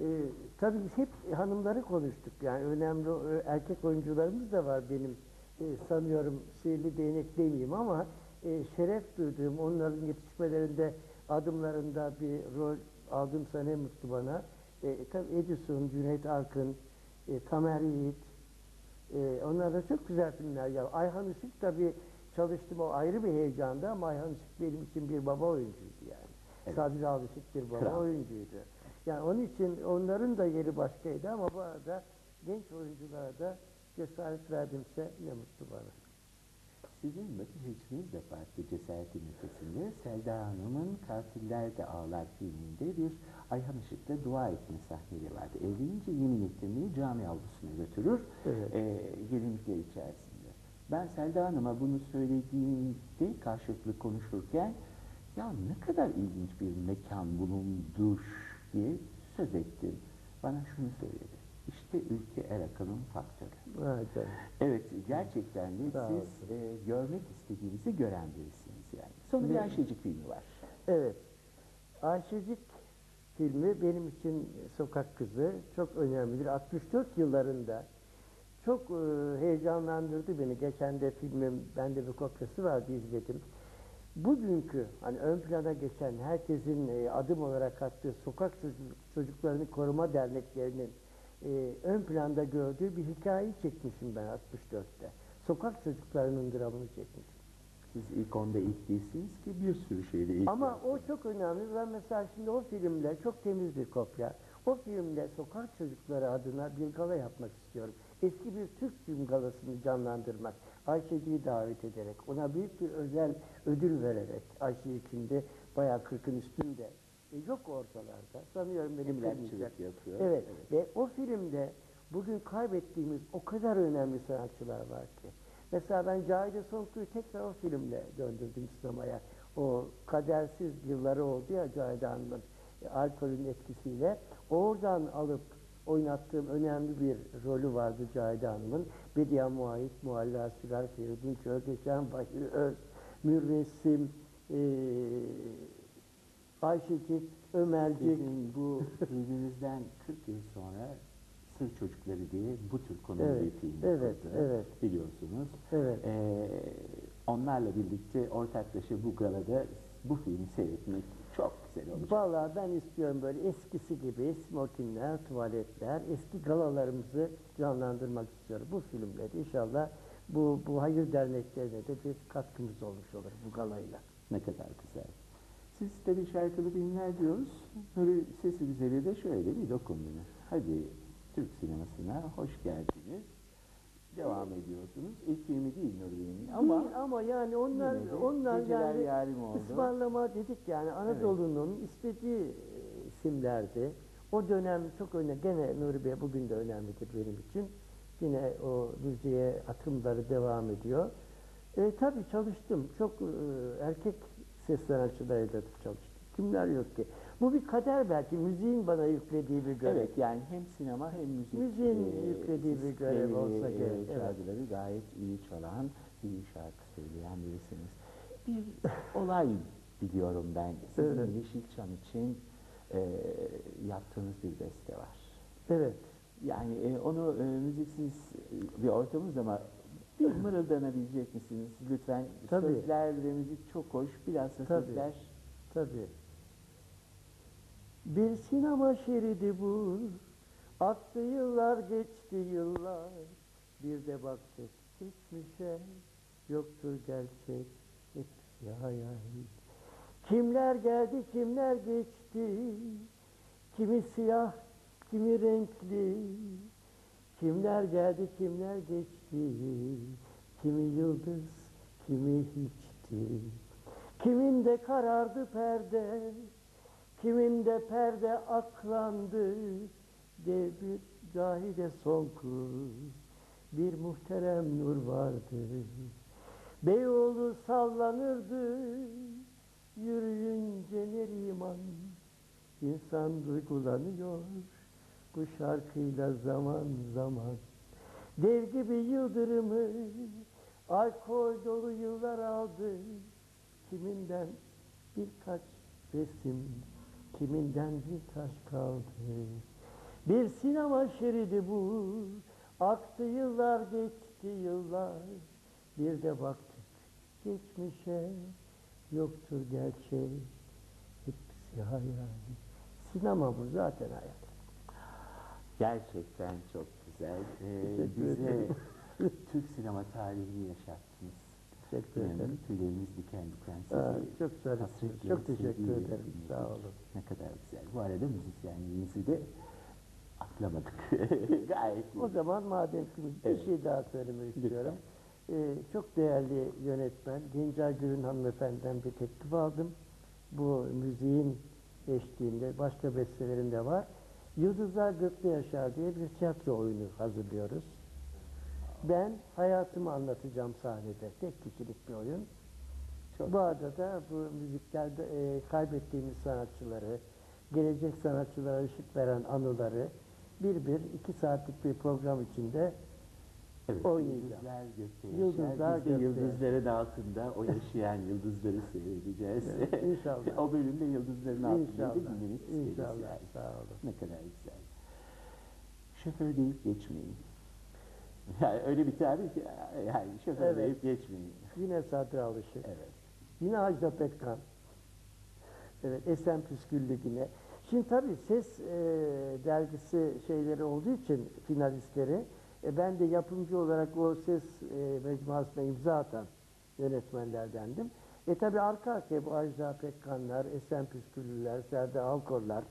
Ee, tabii hep hanımları konuştuk. Yani önemli o- erkek oyuncularımız da var benim. Ee, sanıyorum sihirli değnek demeyeyim ama e, şeref duyduğum onların yetişmelerinde adımlarında bir rol aldımsa ne mutlu bana. E, tabii Edison, Cüneyt Arkın, e, Tamer Yiğit, e, onlar da çok güzel filmler ya. Ayhan Işık tabii çalıştım o ayrı bir heyecandı ama Ayhan Işık benim için bir baba oyuncuydu yani. Evet. Sadri Alışık bir baba Kral. oyuncuydu. Yani onun için onların da yeri başkaydı ama bu arada genç oyunculara da cesaret verdimse ne mutlu bana. Sizin bakış açınız da farklı cesaretin ötesinde. Selda Hanım'ın Katiller de Ağlar filminde bir Ayhan Işık'ta dua etme sahneleri vardı. Evlenince yemin ettirmeyi cami avlusuna götürür. Evet. e, gelinlikler içerisinde. Ben Selda Hanım'a bunu söylediğimde karşılıklı konuşurken ya ne kadar ilginç bir mekan bulunduş diye söz ettim. Bana şunu söyledi. İşte ülke Erakan'ın faktörü. Ha canım. Evet gerçekten de siz e, görmek istediğinizi gören birisiniz yani. Sonra bir Ayşecik filmi var. Evet. Ayşecik filmi benim için Sokak Kızı çok önemlidir. 64 yıllarında çok e, heyecanlandırdı beni. Geçen de filmin bende bir kopyası vardı izledim. Bugünkü hani ön plana geçen herkesin e, adım olarak attığı sokak çocuk- çocuklarını koruma derneklerinin e, ön planda gördüğü bir hikayeyi çekmişim ben 64'te. Sokak çocuklarının dramını çekmişim. Siz ilk onda ilk değilsiniz ki bir sürü şeyde ilk. Ama o çok önemli. Ben mesela şimdi o filmle çok temiz bir kopya. O filmle sokak çocukları adına bir gala yapmak istiyorum. Eski bir Türk film galasını canlandırmak. Ayşeci'yi davet ederek, ona büyük bir özel ödül vererek. Ayşe şimdi bayağı kırkın üstünde. E, yok ortalarda. Sanıyorum beni kırmayacak. Emlakçılık yapıyor. Evet. Ve o filmde bugün kaybettiğimiz o kadar önemli sanatçılar var ki. Mesela ben Cahide Sonku'yu tekrar o filmle döndürdüm sinemaya. O kadersiz yılları oldu ya Cahide Hanım'ın e, alkolün etkisiyle. Oradan alıp oynattığım önemli bir rolü vardı Cahide Hanım'ın. Bediye Muayit, Mualla Sürer, Feridun Çölgeçen, Bahir Öz, Mürresim, eee Ayşecik, Ömercik. Sizin bu filminizden 40 yıl sonra Sır Çocukları diye bu tür konulu Evet, bir film evet, yapıldı. evet. Biliyorsunuz. Evet. Ee, onlarla birlikte ortaklaşa bu galada bu filmi seyretmek çok güzel olacak. Vallahi ben istiyorum böyle eskisi gibi smokinler, tuvaletler, eski galalarımızı canlandırmak istiyorum. Bu filmle de inşallah bu, bu hayır derneklerine de bir katkımız olmuş olur bu galayla. Ne kadar güzel. Siz tabii şarkılı filmler diyoruz. Nuri Sesi Güzel'i de şöyle bir dokundunuz. Hadi Türk sinemasına hoş geldiniz. Devam ediyorsunuz. İlk filmi değil Bey'in ama Değil ama yani onlar yine de onlar Geceler yani Yarim oldu. ısmarlama dedik yani Anadolu'nun istediği e, isimlerdi. O dönem çok önemli. Gene Nuri Bey bugün de önemlidir benim için. Yine o müziğe atımları devam ediyor. E, tabii çalıştım. Çok e, erkek ses sanatçılarıyla da çalıştım. Kimler yok ki? Bu bir kader belki. Müziğin bana yüklediği bir görev. Evet yani hem sinema hem müzik Müziğin eee, yüklediği bir görev olsa eee, gerek, evet. şarkıları gayet iyi çalan, iyi şarkı söyleyen birisiniz. Bir olay biliyorum ben. Sizin Evet. Yeşilçam için eee, yaptığınız bir beste var. Evet. Yani eee, onu eee, müziksiz bir ortamız ama bir mırıldanabilecek misiniz lütfen? Tabii. Sözler ve müzik çok hoş. Tabii. sözler Tabii. Bir sinema şeridi bu. Aktı yıllar geçti yıllar. Bir de baktık geçmişe. Yoktur gerçek hepsi hayal. Kimler geldi kimler geçti. Kimi siyah kimi renkli. Kimler geldi kimler geçti. Kimi yıldız kimi hiçti. Kiminde karardı perde, kiminde perde aklandı. Dev bir cahide sonku, bir muhterem nur vardı. Beyoğlu sallanırdı, Yürüyünce Neriman insan duygulanıyor bu şarkıyla zaman zaman. Dev gibi yıldırımı alkol dolu yıllar aldı. Kiminden birkaç resim, kiminden bir taş kaldı. Bir sinema şeridi bu, aktı yıllar geçti yıllar. Bir de baktık geçmişe, yoktur gerçek, hepsi hayal. Sinema bu zaten hayal. Gerçekten çok güzel. Ee, bize. Türk sinema tarihini yaşattınız. Teşekkür İnanın ederim. tüylerimiz diken diken sizi Aa, çok zarif. hasretle Çok teşekkür ederim. dinledik. Sağ olun. Ne kadar güzel. Bu arada müzisyenliğinizi de atlamadık. Gayet iyi. O zaman madem ki bir Evet. şey daha söylemek Lütfen. istiyorum. Ee, çok değerli yönetmen Gencay Gürün hanımefendiden bir teklif aldım. Bu müziğin eşliğinde başka bestelerim de var. Yıldızlar Gökte Yaşar diye bir tiyatro oyunu hazırlıyoruz. Ben hayatımı anlatacağım sahnede. Tek kişilik bir oyun. Çok Bu arada da bu müziklerde e, kaybettiğimiz sanatçıları, gelecek sanatçılara ışık veren anıları bir bir iki saatlik bir program içinde Evet, oynayacağım. Yıldızlar gökte. Yıldızlar Biz de gökte yıldızların altında o yaşayan yıldızları seyredeceğiz. Evet, inşallah. o bölümde yıldızların altında da dinlemek isteriz İnşallah. yani. Sağ olun. Ne kadar güzel. Şoför deyip geçmeyin. Yani öyle bir tabir ki yani şoför Evet. deyip geçmeyin. Yine Sadri Alışık. Evet. Yine Ajda Pekkan. Evet, Esen Püsküllü yine. Şimdi tabii ses e, dergisi şeyleri olduğu için finalistleri, e, ben de yapımcı olarak o ses e, mecmuasına imza atan yönetmenlerdendim. E tabii arka arkaya bu Ajda Pekkanlar, Esen Püsküllüler, Serdar Alkorlar,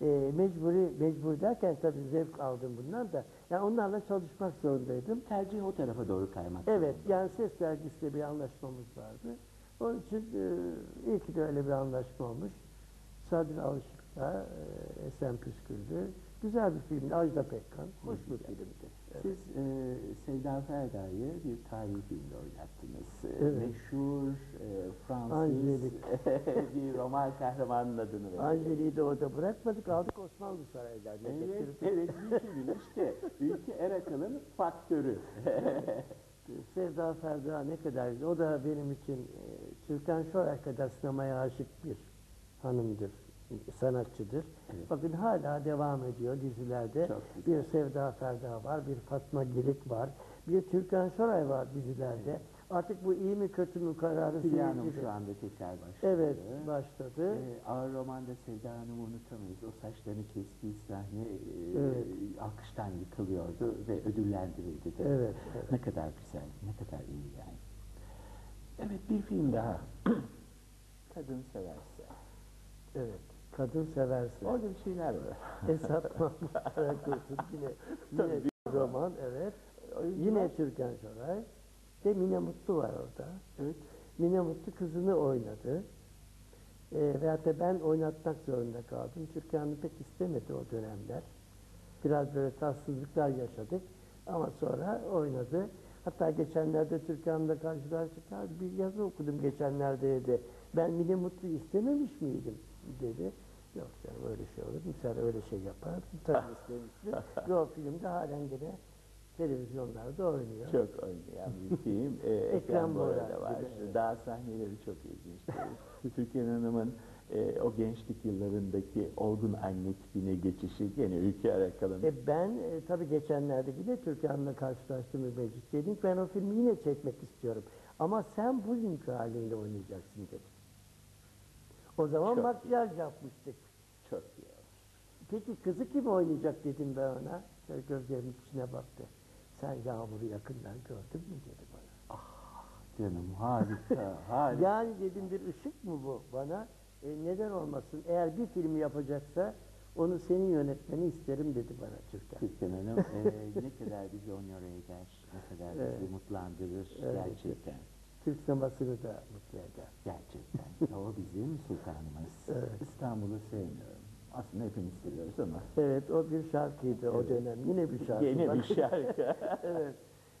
e, mecburi, mecbur derken tabii zevk aldım bundan da. Yani onlarla çalışmak zorundaydım. Tercih o tarafa doğru kaymak. Evet, zorunda. yani ses dergisiyle bir anlaşmamız vardı. Onun için e, iyi ki de öyle bir anlaşma olmuş. Sadri Alışık'la e, Esen Püsküllü. Güzel bir filmdi. Ajda Pekkan. Hoş bir filmdi. Siz e, Sevda Ferda'yı bir tarihi filmde oynattınız. E, Evet. Meşhur e, Fransız bir roman kahramanının adını verdi. Angeli'yi de orada bırakmadık. Aldık Osmanlı Sarayları'na Evet, evet, Ülkü'nün işte. Ülke Erakal'ın faktörü. Sevda Ferda ne kadar. O da benim için e, Türkan Şoray kadar sinemaya aşık bir hanımdır, sanatçıdır. Evet. Bakın hala devam ediyor dizilerde. Bir Sevda Ferda var, bir Fatma Girik var, bir Türkan Şoray var dizilerde. Artık bu iyi mi kötü mü kararı seyirci- şu anda tekrar başladı. Evet, başladı. Ee, ağır romanda Sevda Hanım'ı unutamayız. O saçlarını kestiği sahne e, Evet. alkıştan yıkılıyordu ve ödüllendirildi de. Evet, evet. Ne kadar güzel, ne kadar iyi yani. Evet, bir film daha. Kadın severse. Evet, kadın severse. Orada bir şeyler var. Esat Mahmut Karakurt'un yine, yine bir roman, evet. Yine Türkan Şoray. Ve Mine Mutlu var orada. Evet. Mine Mutlu kızını oynadı. E, ve hatta ben oynatmak zorunda kaldım. Türkan Hanım pek istemedi o dönemler. Biraz böyle tatsızlıklar yaşadık. Ama sonra oynadı. Hatta geçenlerde Türkan Hanım'la karşılaştık. "Ya Bir yazı okudum geçenlerde de. Ben Mine Mutlu istememiş miydim? dedi. Yok canım öyle şey olur? Sen öyle şey yapardın. Tabii istemiştim. Ve o filmde halen gene televizyonlarda oynuyor. Çok bir film. Ee, Ekrem Bora Bora'da var. evet. Daha sahneleri çok ilginçtir. Türkan Hanım'ın e, o gençlik yıllarındaki olgun anne tipine geçişi gene Ülke Arakal'ın E ben e, tabii geçenlerde yine Türkan Hanım'la karşılaştım ve meclis dedim ki ben o filmi yine çekmek istiyorum. Ama sen bugünkü halinde oynayacaksın dedi. O zaman Çok makyaj yapmıştık. çok iyi. Peki kızı kim oynayacak dedim ben ona. Şöyle gözlerimin içine baktı. Sen Yağmur'u yakından gördün mü dedi bana. Canım harika, harika. Yani dedim bir ışık mı bu bana? E, neden olmasın? Eğer bir filmi yapacaksa onu senin yönetmeni isterim dedi bana Türkan. Türkan Hanım e, ne kadar bizi onore eder, ne kadar bizi Evet. mutlandırır Evet. gerçekten. Türk sinemasını da mutlu eder. Gerçekten. o bizim sultanımız. Evet. İstanbul'u sevmiyorum. Aslında hepimiz seviyoruz ama. Evet o bir şarkıydı o Evet. dönem. Yine bir şarkı. Bak- bir şarkı. evet.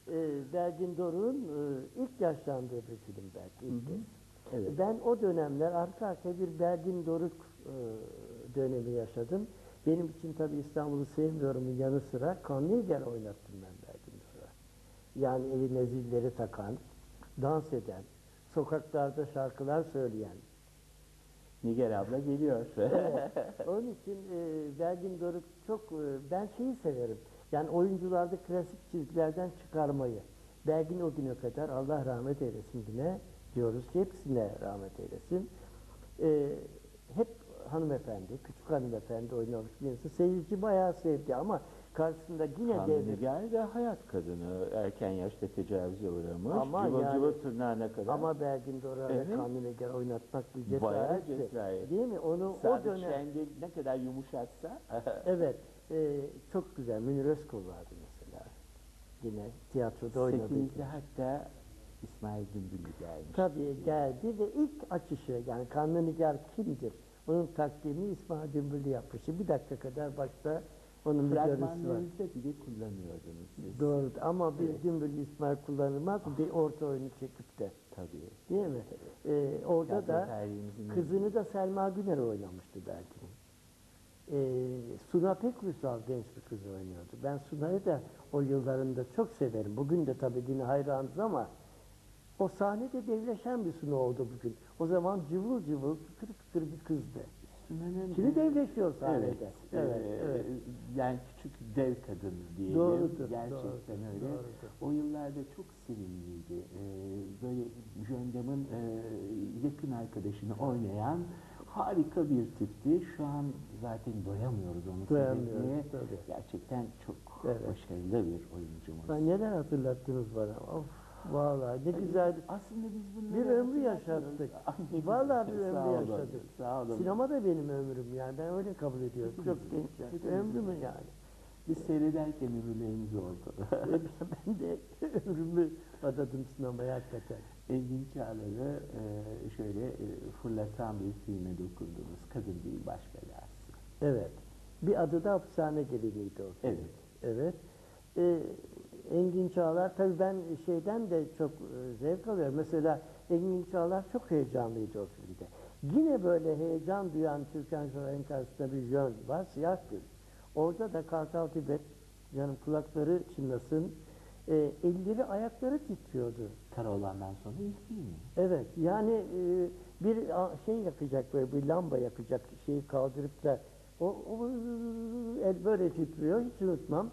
Ee, Belgin Doruk'un e, ilk yaşlandığı bir film belki ilk kez. Evet. Ben o dönemler arka arkaya bir Belgin Doruk e, dönemi yaşadım. Benim için tabii İstanbul'u sevmiyorumun yanı sıra Kanlıgel oynattım ben Belgin Doruk'a. Yani eline zilleri takan, dans eden, sokaklarda şarkılar söyleyen. Nigar abla geliyor. Evet. Onun için e, Belgin Doruk çok, e, ben şeyi severim. Yani oyuncularda klasik çizgilerden çıkarmayı. Belgin o güne kadar Allah rahmet eylesin yine diyoruz ki hepsine rahmet eylesin. E, hep hanımefendi, küçük hanımefendi oynamış birisi. Seyirci bayağı sevdi ama karşısında yine devlet Nigar da hayat kadını. Erken yaşta tecavüze uğramış. Ama cıvıl yani- cıvıl tırnağına kadar. ama Belgin Doruk'a Evet. Neger oynatmak bir Bayağı cesaretti. cesaret. Değil mi? Onu o Sadık dönem Şendil ne kadar yumuşatsa. Evet, e, çok güzel. Münir Özkul vardı mesela. Yine tiyatroda oynadı. Sekizinci hatta İsmail Dümbüllü gelmiş. Tabii geldi ve ilk açışı yani Kanlı Nigar kimdir? Onun takdimini İsmail Dümbüllü yapmıştı. Bir dakika kadar başta onun bir görüntüsü var. Fragmanlarınızda bile kullanıyordunuz siz. Doğru ama bir Evet. Dümbüllü İsmail kullanılmaz bir orta oyunu çekip de. Tabii. Değil mi? Ee, orada Tiyatro da tarihimizin kızını da Selma Güner oynamıştı belki. Ee, Suna Pekuysal genç bir kız oynuyordu. Ben Suna'yı da o yıllarında çok severim. Bugün de tabii yine hayranız ama o sahnede devleşen bir Suna oldu bugün. O zaman cıvıl cıvıl kıkır kıkır bir kızdı. Sunan'ın Şimdi devleşiyor sahnede. Evet, evet, eee, evet. yani küçük dev kadın diyelim. Doğrudur, Gerçekten doğrudur, öyle. doğrudur. O yıllarda çok sevimliydi. Eee, böyle Jöndam'ın eee, yakın arkadaşını oynayan harika bir tipti. Şu an zaten doyamıyoruz onu seyretmeye. Gerçekten çok Evet. başarılı bir oyuncumuz. Ben neler hatırlattınız bana. Of, vallahi ne güzel. Aslında biz bunları Bir ömrü yaşattık. Vallahi bir ömrü yaşadık. Sağ olun. Sinema da benim ömrüm yani. Ben öyle kabul ediyorum. Çok genç yaşta. Ömrümü yani. Biz seyrederken ömürlerimiz oldu. ben de ömrümü adadım sinemaya hakikaten. Engin Çağlar'ı e, şöyle e, fırlatan bir filme dokundunuz. Kadın değil baş belası. Evet. Bir adı da hapishane geliniydi o. film. Evet. Evet. Ee, Engin Çağlar, tabii ben şeyden de çok e, zevk alıyorum. Mesela Engin Çağlar çok heyecanlıydı o filmde. Yine böyle heyecan duyan Türkan Şoray'ın karşısında bir yön var, siyah gül. Orada da Kartal Tibet, canım kulakları çınlasın, e, elleri ayakları titriyordu. Karaoğlan'dan sonra ilk değil mi? Evet, yani e, bir şey yakacak böyle bir lamba yakacak şeyi kaldırıp da o, o el böyle titriyor hiç unutmam.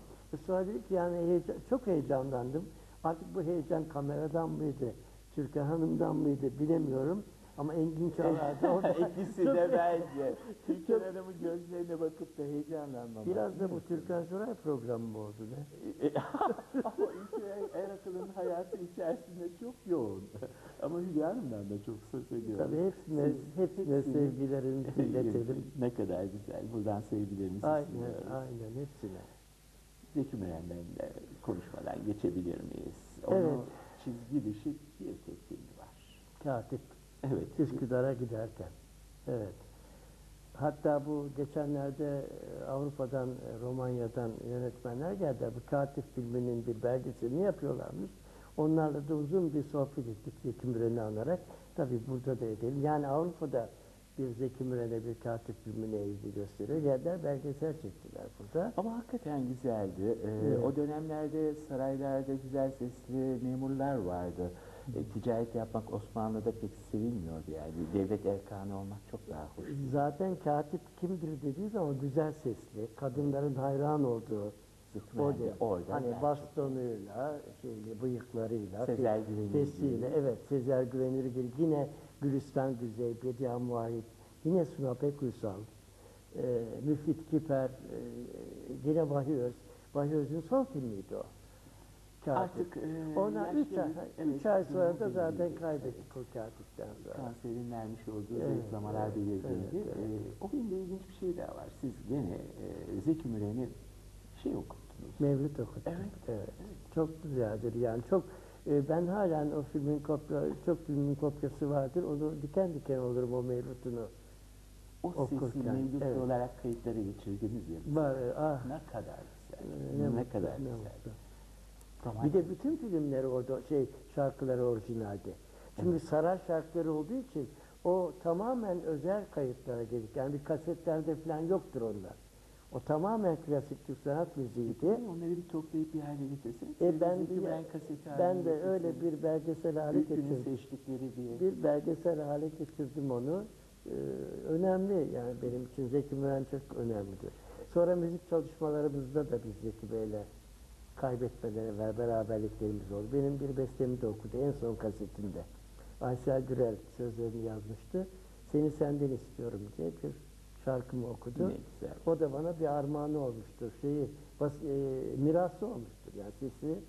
Dedi ki yani heyecan- çok heyecanlandım. Artık bu heyecan kameradan mıydı, Türkan Hanım'dan mıydı bilemiyorum. Ama Engin Çağlar'da orada İkisi de bence. Türkan Hanım'ın gözlerine bakıp da heyecanlanmamak. Biraz da bu Türkan Şoray programı mı oldu ne? E, Ama iki Erakıl'ın hayatı içerisinde çok yoğun. Ama Hülya Hanım'dan da çok söz ediyoruz. Tabii hepsine, Siz hepsine sevgilerimizi iletelim. ne kadar güzel. Buradan sevgilerimizi Aynen, sunuyoruz. aynen hepsine. Zeki Müren'den de konuşmadan geçebilir miyiz? Onun Evet. çizgi dışı bir tek filmi var. Katip. Evet. Üsküdar'a giderken. Evet. Hatta bu geçenlerde e, Avrupa'dan, e, Romanya'dan yönetmenler geldi. Bu Katip filminin bir belgeselini yapıyorlarmış. Onlarla da uzun bir sohbet ettik Zeki Müren'i anarak. Tabii burada da edelim. Yani Avrupa'da bir Zeki Müren'e bir Katip filmine ilgi gösteriyor. Geldiler belgesel çektiler burada. Ama hakikaten güzeldi. Ee, Evet. O dönemlerde saraylarda güzel sesli memurlar vardı. E, ticaret yapmak Osmanlı'da pek sevilmiyordu yani. Devlet erkanı olmak çok daha hoş. Zaten katip kimdir dediği zaman güzel sesli, kadınların hayran olduğu, de, orada hani bastonuyla, şeyle, bıyıklarıyla, Sezer fe- Güvenir fesiyle, gibi. evet Sezer Güvenir gibi, yine Gülistan Güzey, Bediye Muahit, yine Suna Pekuysal, e, Müfit Kiper, e, yine Vahiy Öz. Vahiy Öz'ün son filmiydi o. Katip. Artık e, Ona üç ay, yaşlı bir- üç ay evet, sonra da zaten kaybettik o katipten sonra. Kanserin vermiş olduğu Evet, zayıflamalar evet, belirgindi. evet, evet. Ee, o filmde ilginç bir şey daha var. Siz gene e, Zeki Müren'i şey okuttunuz. Mevlüt okudum. Evet, evet. Çok güzeldir yani çok e, ben halen o filmin kopya çok filmin kopyası vardır. Onu diken diken olurum o Mevlüt'ünü. o sesi okurken, mevcut evet. olarak kayıtlara geçirdiniz ya. bize. Var, ah. Ne kadar güzel. Ee, ne, mutlu, kadar ne güzel. mutlu. Bir de bütün filmleri orada şey şarkıları orijinaldi. Çünkü saray şarkıları olduğu için o tamamen özel kayıtlara gelir. Yani bir kasetlerde falan yoktur onlar. O tamamen klasik Türk sanat müziğiydi. Onları bir toplayıp bir hale getirseniz. E ben, kaseti haline ben de öyle getirseniz. bir belgesel hale Ülkünün getirdim. seçtikleri diye. Bir belgesel hale getirdim onu. Ee, önemli yani benim için Zeki Müren çok önemlidir. Sonra müzik çalışmalarımızda da biz Zeki Bey'le kaybetmeleri ve beraberliklerimiz oldu. Benim bir bestemi de okudu en son kasetinde. Aysel Gürel sözlerini yazmıştı. Seni senden istiyorum diye bir şarkımı okudu. Ne güzel. O da bana bir armağanı olmuştur. Şeyi, bas, e, mirası olmuştur. Yani sesi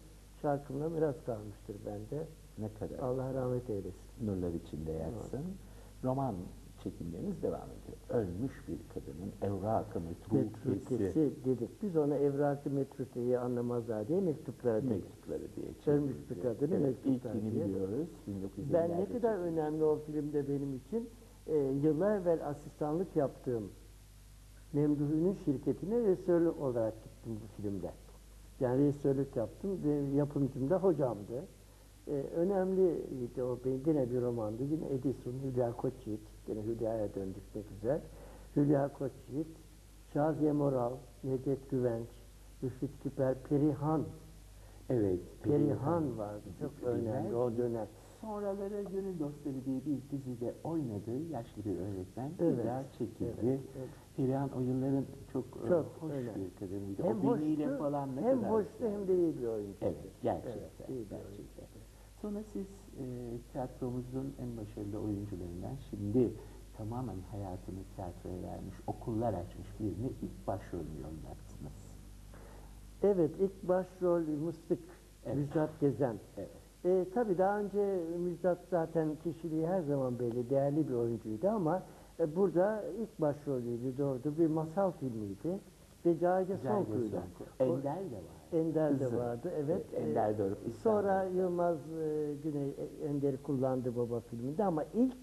şarkımla miras kalmıştır bende. Ne kadar Allah rahmet eylesin. nurlar içinde yatsın. Roman çekimleriniz devam ediyor. Ölmüş bir kadının evrak-ı metrukesi Metrukesi dedik. Biz ona evrak-ı metrukeyi anlamazlar diye mektuplara dedik. mektupları diye Ölmüş bir kadının Evet, mektupları ilkini diye. biliyoruz. 1950'lerde Ben ne kadar önemli o filmde benim için e, yıllar evvel asistanlık yaptığım Memduh'un şirketine rejisör olarak gittim bu filmde. Yani rejisörlük yaptım ve yapımcım da hocamdı. E, önemliydi o benim yine bir romandı. Yine Edison, Hülya Koçyiğit. Yine Hülya'ya döndük ne güzel. Hülya Koçyiğit, Şaziye Moral, Nedet Güvenç, Müfit Küper, Perihan. Evet. Perihan vardı. Çok önemli o dönem. Sonraları Gönül Dostları diye bir dizide oynadığı yaşlı bir öğretmen Evet, daha çekildi. evet, evet. Perihan o yılların çok, e, Çok, hoş öyle. bir kadınıydı. Hem o hoştu, falan ne hem kadar hoştu hem de iyi bir oyuncu. Evet, gerçekten. Evet, iyi bir gerçekten. Sonra siz e, tiyatromuzun en başarılı oyuncularından şimdi tamamen hayatını tiyatroya vermiş, okullar açmış birine ilk başrolünü oynattınız. Evet, ilk başrol Mıstık, Evet. Müjdat Gezen. Evet. E, tabii daha önce Müjdat zaten kişiliği her zaman belli, değerli bir oyuncuydu ama e, burada ilk başrolüydü, doğru. Bir masal filmiydi ve Cahide Sonku'ydu. Ender de var. Ender de Kızı. vardı, evet. Evet, Ender Doruk, E, İstanbul. Sonra Yılmaz e, Güney e, Ender'i kullandı baba filminde ama ilk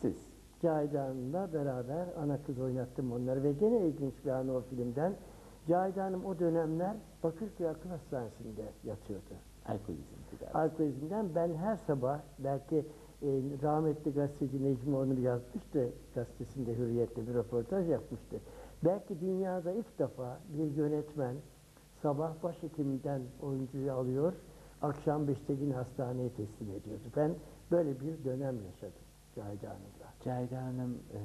Siz. Cahide Hanım'la beraber ana kız oynattım onları ve gene ilginç bir an o filmden. Cahide Hanım o dönemler Bakırköy Akıl Hastanesi'nde yatıyordu. Alkolizm tedavisi. Alkolizmden ben her sabah belki e, rahmetli gazeteci Necmi onu yazmıştı gazetesinde Hürriyet'te bir röportaj yapmıştı. Belki dünyada ilk defa bir yönetmen sabah başhekiminden oyuncuyu alıyor, akşam beşte yine hastaneye teslim ediyordu. Ben böyle bir dönem yaşadım Cahide Hanım'la. Cahide Hanım e,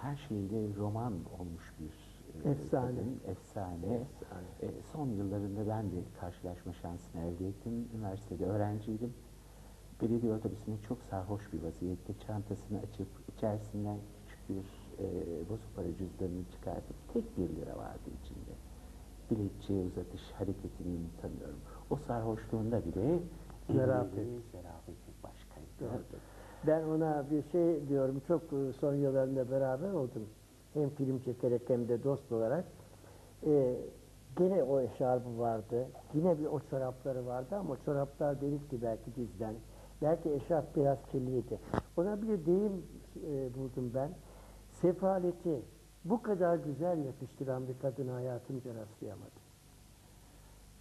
her şeyle roman olmuş bir Efsane. efsane. Efsane. E, son yıllarında ben de karşılaşma şansını elde ettim. Üniversitede öğrenciydim. Belediye otobüsünde çok sarhoş bir vaziyette çantasını açıp içerisinden küçük bir e, bozuk para cüzdanını çıkartıp tek bir lira vardı içinde. Biletçiye uzatış hareketini unutamıyorum. O sarhoşluğunda bile Zarafet. zarafeti başkaydı. Ben ona bir şey diyorum, çok e, son yıllarında beraber oldum. Hem film çekerek hem de dost olarak. Ee, gene o eşarbı vardı, yine bir o çorapları vardı ama çoraplar delikti belki dizden. Belki eşarp biraz kirliydi. Ona bir deyim e, buldum ben. Sefaleti bu kadar güzel yakıştıran bir kadına hayatımca rastlayamadım.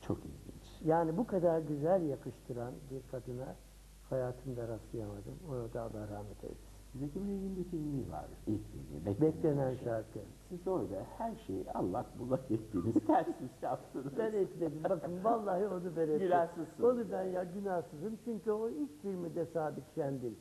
Çok ilginç. Yani bu kadar güzel yakıştıran bir kadına hayatımda rastlayamadım. Ona da Allah rahmet eylesin. Zeki Müren'in bir filmi var. İlk filmi. Beklenen şarkı. Siz orada her şeyi allak bullak ettiniz. Ters yüz yaptınız. Ben etmedim. Bakın vallahi onu ben etmedim. Günahsızsın. Onu ben ya günahsızım. Çünkü o ilk filmi de Sadık Şendil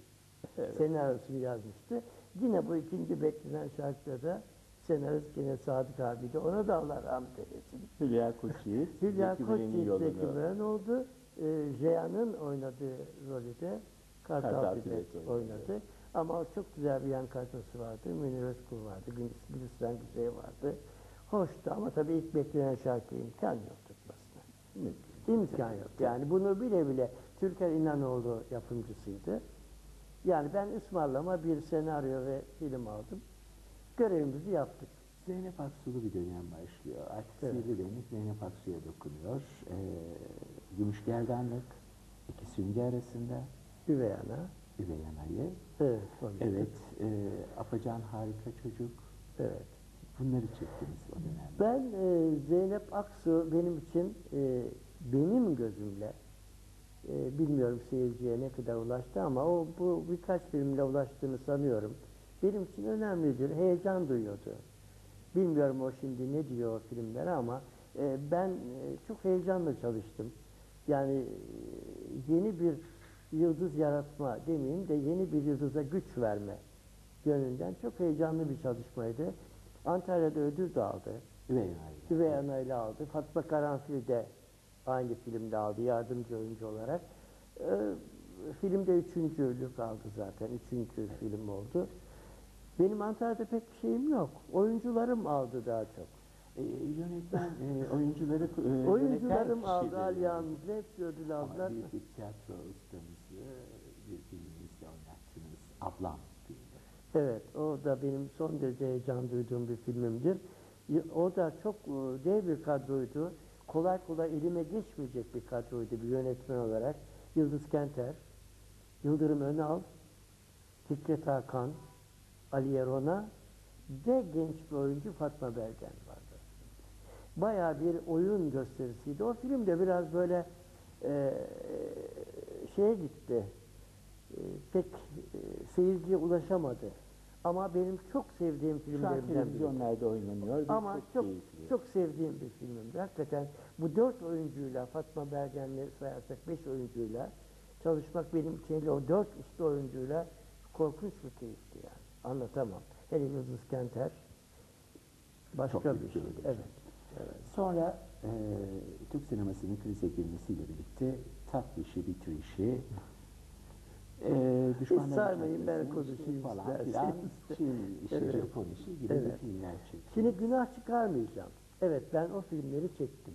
Evet. senaryosunu yazmıştı. Yine bu ikinci beklenen şarkıda da senarist yine Sadık abiydi. Ona da Allah rahmet eylesin. Hülya Koçyiğit. Hülya Koçyiğit. Zeki Müren oldu. Ee, Jean'ın oynadığı rolü de Kartal Kartal Tibet oynadı. oynadı. Ama çok güzel bir yan kadrosu vardı. Münir Özkul vardı. Gülis- Gülistan Güzey vardı. Hoştu ama tabii ilk beklenen şarkı imkan yok tutmasına. Mümkün. İmkan yok. Yani bunu bile bile Türker İnanoğlu yapımcısıydı. Yani ben ısmarlama bir senaryo ve film aldım. Görevimizi yaptık. Zeynep Aksulu bir dönem başlıyor. Artık Evet. sihirli değnek Zeynep Aksu'ya dokunuyor. Ee, Gümüş Gerdanlık, iki süngü arasında, Üvey ana. Üvey Ana'yı. Evet. Evet, e, Apacan Harika Çocuk. Evet. Bunları çektiniz o dönemde. Ben e, Zeynep Aksu benim için e, benim gözümle E, bilmiyorum seyirciye ne kadar ulaştı ama o bu birkaç filmle ulaştığını sanıyorum. Benim için önemlidir. Heyecan duyuyordu. Bilmiyorum o şimdi ne diyor o filmlere ama e, ben e, çok heyecanla çalıştım. Yani e, yeni bir yıldız yaratma demeyeyim de yeni bir yıldıza güç verme yönünden çok heyecanlı bir çalışmaydı. Antalya'da ödül de aldı. Üvey Ana'yla aldı. Fatma Karanfil de aynı filmde aldı yardımcı oyuncu olarak. Ee, filmde üçüncülük aldı zaten. Üçüncü film oldu. Benim Antalya'da pek bir şeyim yok. Oyuncularım aldı daha çok. E, yönetmen, e, oyuncuları e, Oyuncularım aldı, kişidir. Aliyan'da hepsi ödül Ama aldılar. büyük bir tiyatro oynattınız. Ablam. Evet, o da benim son derece heyecan duyduğum bir filmimdir. O da çok e, dev bir kadroydu. Kolay kolay elime geçmeyecek bir kadroydu bir yönetmen olarak. Yıldız Kenter, Yıldırım Önal, Fikret Hakan, Ali Erona ve genç bir oyuncu Fatma Bergen vardı. Bayağı bir oyun gösterisiydi. O film de biraz böyle e, şeye gitti. E, pek e, seyirciye ulaşamadı. Ama benim çok sevdiğim Şu an filmlerimden biri. televizyonlarda oynanıyor Ama çok, çok keyifli. çok sevdiğim bir filmimdi. Hakikaten bu dört oyuncuyla Fatma Bergen'le sayarsak beş oyuncuyla çalışmak benim için o dört usta oyuncuyla korkunç bir keyifti yani. Anlatamam. Hele Yıldız Kenter başka Çok bir şey. oyuncu. Evet. evet. Sonra e, Türk sinemasının krize girmesiyle birlikte tatlı işi, bitir işi, e, düşmanların saymayın, ben çarpması, konuşayım falan filan, Çin işi, Evet. Japon işi gibi Evet. filmler çekti. Şimdi günah çıkarmayacağım. Evet ben o filmleri çektim.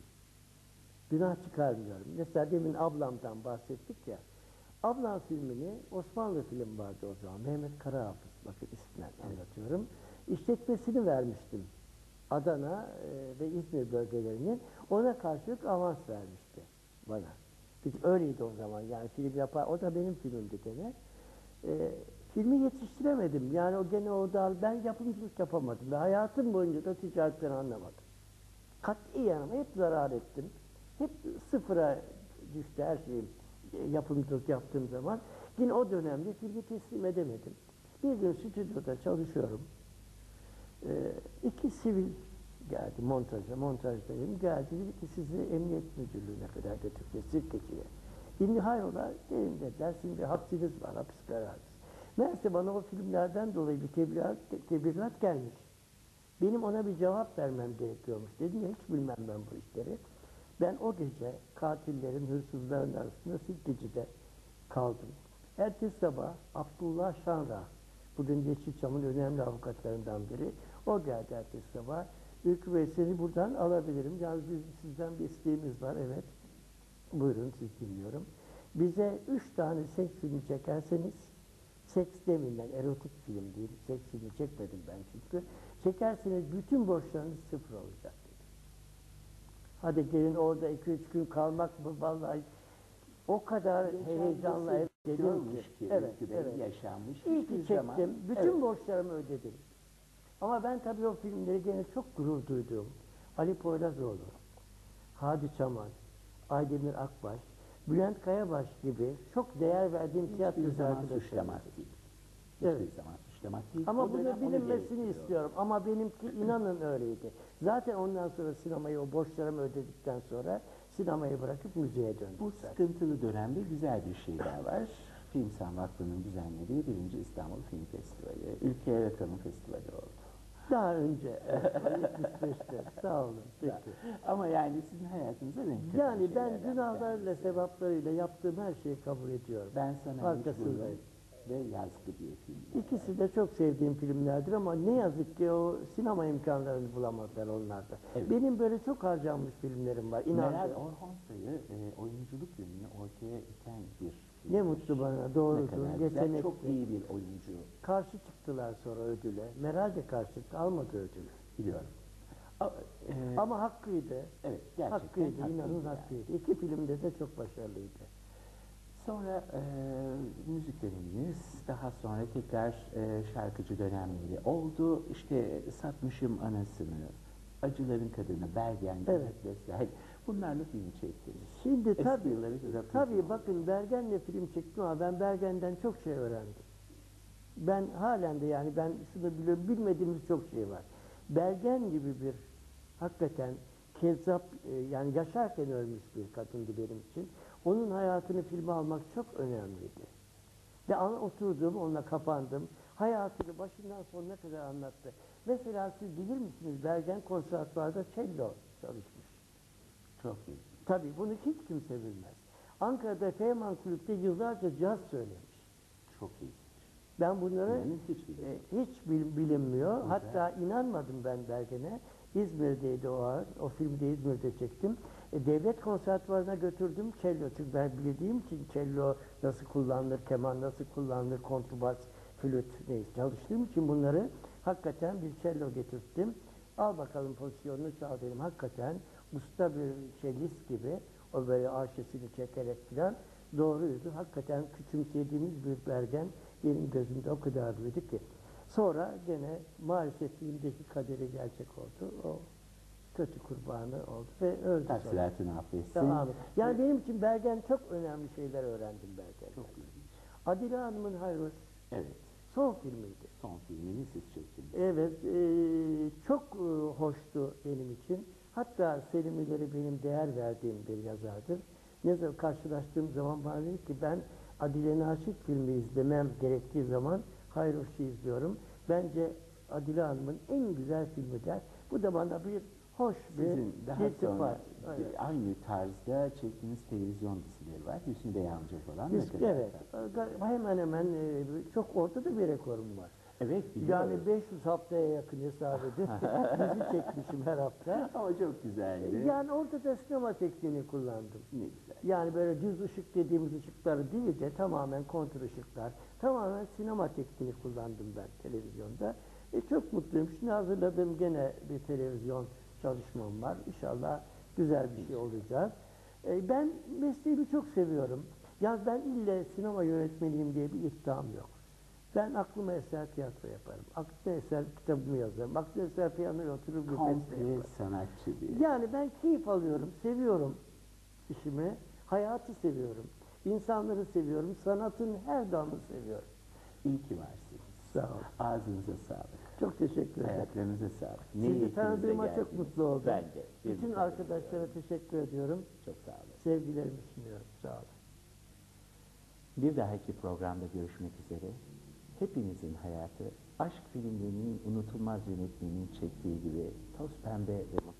Günah çıkarmıyorum. Mesela demin ablamdan bahsettik ya. Ablam filmini Osmanlı film vardı o zaman. Mehmet Karahafız bakın ismen anlatıyorum. İşletmesini vermiştim. Adana e, ve İzmir bölgelerinin ona karşılık avans vermişti bana. Biz öyleydi o zaman yani film yapar. O da benim filmimdi gene. E, filmi yetiştiremedim. Yani o gene o dal ben yapımcılık yapamadım ve hayatım boyunca da ticaretten anlamadım. Katiyen ama hep zarar ettim. Hep sıfıra düştü her şeyim e, yapımcılık yaptığım zaman. Yine o dönemde filmi teslim edemedim. Bir gün stüdyoda çalışıyorum. Ee, iki sivil geldi montaja, montajdayım. Geldi dedi ki sizi emniyet müdürlüğüne kadar götüreceğiz Sirkeci'ye. Şimdi hayrola dedim dediler sizin bir hapsiniz var, hapis kararınız. Meğerse bana o filmlerden dolayı bir tebligat, tebligat gelmiş. Benim ona bir cevap vermem gerekiyormuş. Dedim ya hiç bilmem ben bu işleri. Ben o gece katillerin, hırsızların arasında Sirkeci'de kaldım. Ertesi sabah Abdullah Şanra, bugün Yeşilçam'ın önemli avukatlarından biri, o geldi ertesi sabah. Ülkü Bey seni buradan alabilirim. Yalnız biz, sizden bir isteğimiz var, evet. Buyurun siz dinliyorum. Bize üç tane seks filmi çekerseniz, seks demeyin erotik film değil, seks filmi çekmedim ben çünkü. Çekerseniz bütün borçlarınız sıfır olacak dedi. Hadi gelin orada iki üç gün kalmak mı vallahi o kadar heyecanla evet dedim ki. Evet, evet. yaşanmış. İyi ki zaman- çektim. Bütün Evet. borçlarımı ödedim. Ama ben tabii o filmleri gene çok gurur duydum. Ali Poyrazoğlu, Hadi Çaman, Aydemir Akbaş, Bülent Kayabaş gibi çok değer verdiğim Hiçbir tiyatrocu arkadaşlarım. suçlamak değil. Hiçbir Evet. zaman suçlamak değil. Ama O bunu bilinmesini istiyorum. Ama benimki inanın öyleydi. Zaten ondan sonra sinemayı o borçlarımı ödedikten sonra sinemayı bırakıp müziğe döndüm. Bu zaten. sıkıntılı dönemde güzel bir şey daha var. Film San Vakfı'nın düzenlediği birinci İstanbul Film Festivali. Ülkeye Rakımı Festivali oldu. Daha önce evet, 75'te. Sağ olun. Peki. Ama yani sizin hayatınıza renk katan Yani ben günahlarla, tanesi. sevaplarıyla yaptığım her şeyi kabul ediyorum. Ben sana Arkasındayım. ve yazgı diye film. İkisi de çok sevdiğim filmlerdir ama ne yazık ki o sinema imkanlarını bulamadılar onlarda. Evet. Benim böyle çok harcanmış filmlerim var. Meral İnan. Orhonsa'yı e, oyunculuk yönünü ortaya iten bir. Ne mutlu bana, doğrudur, yetenekli. çok iyi bir oyuncu Karşı çıktılar sonra ödüle. Meral de karşı çıktı, almadı ödülü. biliyorum. A- e, Ama hakkıydı. evet, gerçekten Hakkıydı, inanın haklıydı yani. hakkıydı. İki filmde de çok başarılıydı. Sonra e, müzik döneminiz, daha sonra tekrar e, şarkıcı dönemleri oldu. İşte Satmışım Anasını, Acıların Kadını, Bergen, Evet. Vesaire. Bunlarla film çektiniz. Şimdi Eski tabii, yılları tabii bakın Bergen'le film çektim ama ben Bergen'den çok şey öğrendim. Ben halen de yani ben şunu biliyorum bilmediğimiz çok şey var. Bergen gibi bir hakikaten kezzap e, yani yaşarken ölmüş bir kadındı benim için. Onun hayatını filme almak çok önemliydi. Ve oturdum onunla kapandım. Hayatını başından sonuna kadar anlattı. Mesela siz bilir misiniz Bergen konservatuvarda cello çalışmış. Çok iyi. Tabii bunu hiç kimse bilmez. Ankara'da Feyman Kulüp'te yıllarca caz söylemiş. Çok iyi. Ben bunları İnanın hiç e, hiç bil- bilinmiyor. Güzel. Hatta inanmadım ben Bergen'e. İzmir'deydi o an. O filmi de İzmir'de çektim. E, devlet konservatuvarına götürdüm cello. Çünkü ben bildiğim için cello nasıl kullanılır, keman nasıl kullanılır, kontrbas, flüt neyse çalıştığım için bunları hakikaten bir cello getirttim. Al bakalım pozisyonunu çal dedim. Hakikaten usta bir cellist gibi o böyle arşesini çekerek falan doğruydu. Hakikaten küçümsediğimiz bir Bergen benim gözümde o kadar büyüdü ki. Sonra gene maalesef filmdeki kaderi gerçek oldu. O kötü kurbanı oldu ve öldü sonra. Taksiratını affetsin. Tamam. Yani benim için Bergen çok önemli şeyler öğrendim Bergen'den. Çok ilginç. Adile Hanım'ın Hayros Evet. son filmiydi. Son filmini siz çektiniz. Evet, eee, çok eee, hoştu benim için. Hatta Selim İleri benim değer verdiğim bir yazardır. Ne zaman karşılaştığım zaman bana dedi ki ben Adile Naşit filmi izlemem gerektiği zaman Hayroş'u izliyorum. Bence Adile Hanım'ın en güzel filmi der. Bu da bana bir hoş bir Sizin daha iltifat. sonra Evet. aynı tarzda çektiğiniz televizyon dizileri var. Hüsnü Bey amca falan. Biz, evet, hemen hemen eee, çok ortada bir rekorum var. Evet biliyorum. Yani 500 haftaya yakın hesap edin. Dizi çekmişim her hafta. Ama çok güzeldi. Yani orada da sinema tekniğini kullandım. Ne güzel. Yani böyle düz ışık dediğimiz ışıkları değil de tamamen kontr ışıklar. Tamamen sinema tekniğini kullandım ben televizyonda. E, çok mutluyum. Şimdi hazırladığım gene bir televizyon çalışmam var. İnşallah güzel bir şey olacak. E, ben mesleğimi çok seviyorum. Ya ben ille sinema yönetmeniyim diye bir iddiam yok. Ben aklıma eser tiyatro yaparım. Aklıma eser kitabımı yazarım. Aklıma eser piyanoya oturur bir beste yaparım. sanatçı bir. Yani ben keyif alıyorum, seviyorum işimi, hayatı seviyorum, insanları seviyorum, sanatın her dalını seviyorum. İyi ki varsınız. Sağ olun. Ağzınıza sağlık. Çok teşekkür ederim. Ayaklarınıza sağlık. Sizi tanıdığıma çok mutlu oldum. Ben de. Bütün arkadaşlara teşekkür ediyorum. Çok sağ olun. Sevgilerimi sunuyorum. Sağ olun. Bir dahaki programda görüşmek üzere. Hepinizin hayatı aşk filmlerinin unutulmaz yönetmenin çektiği gibi toz pembe ve.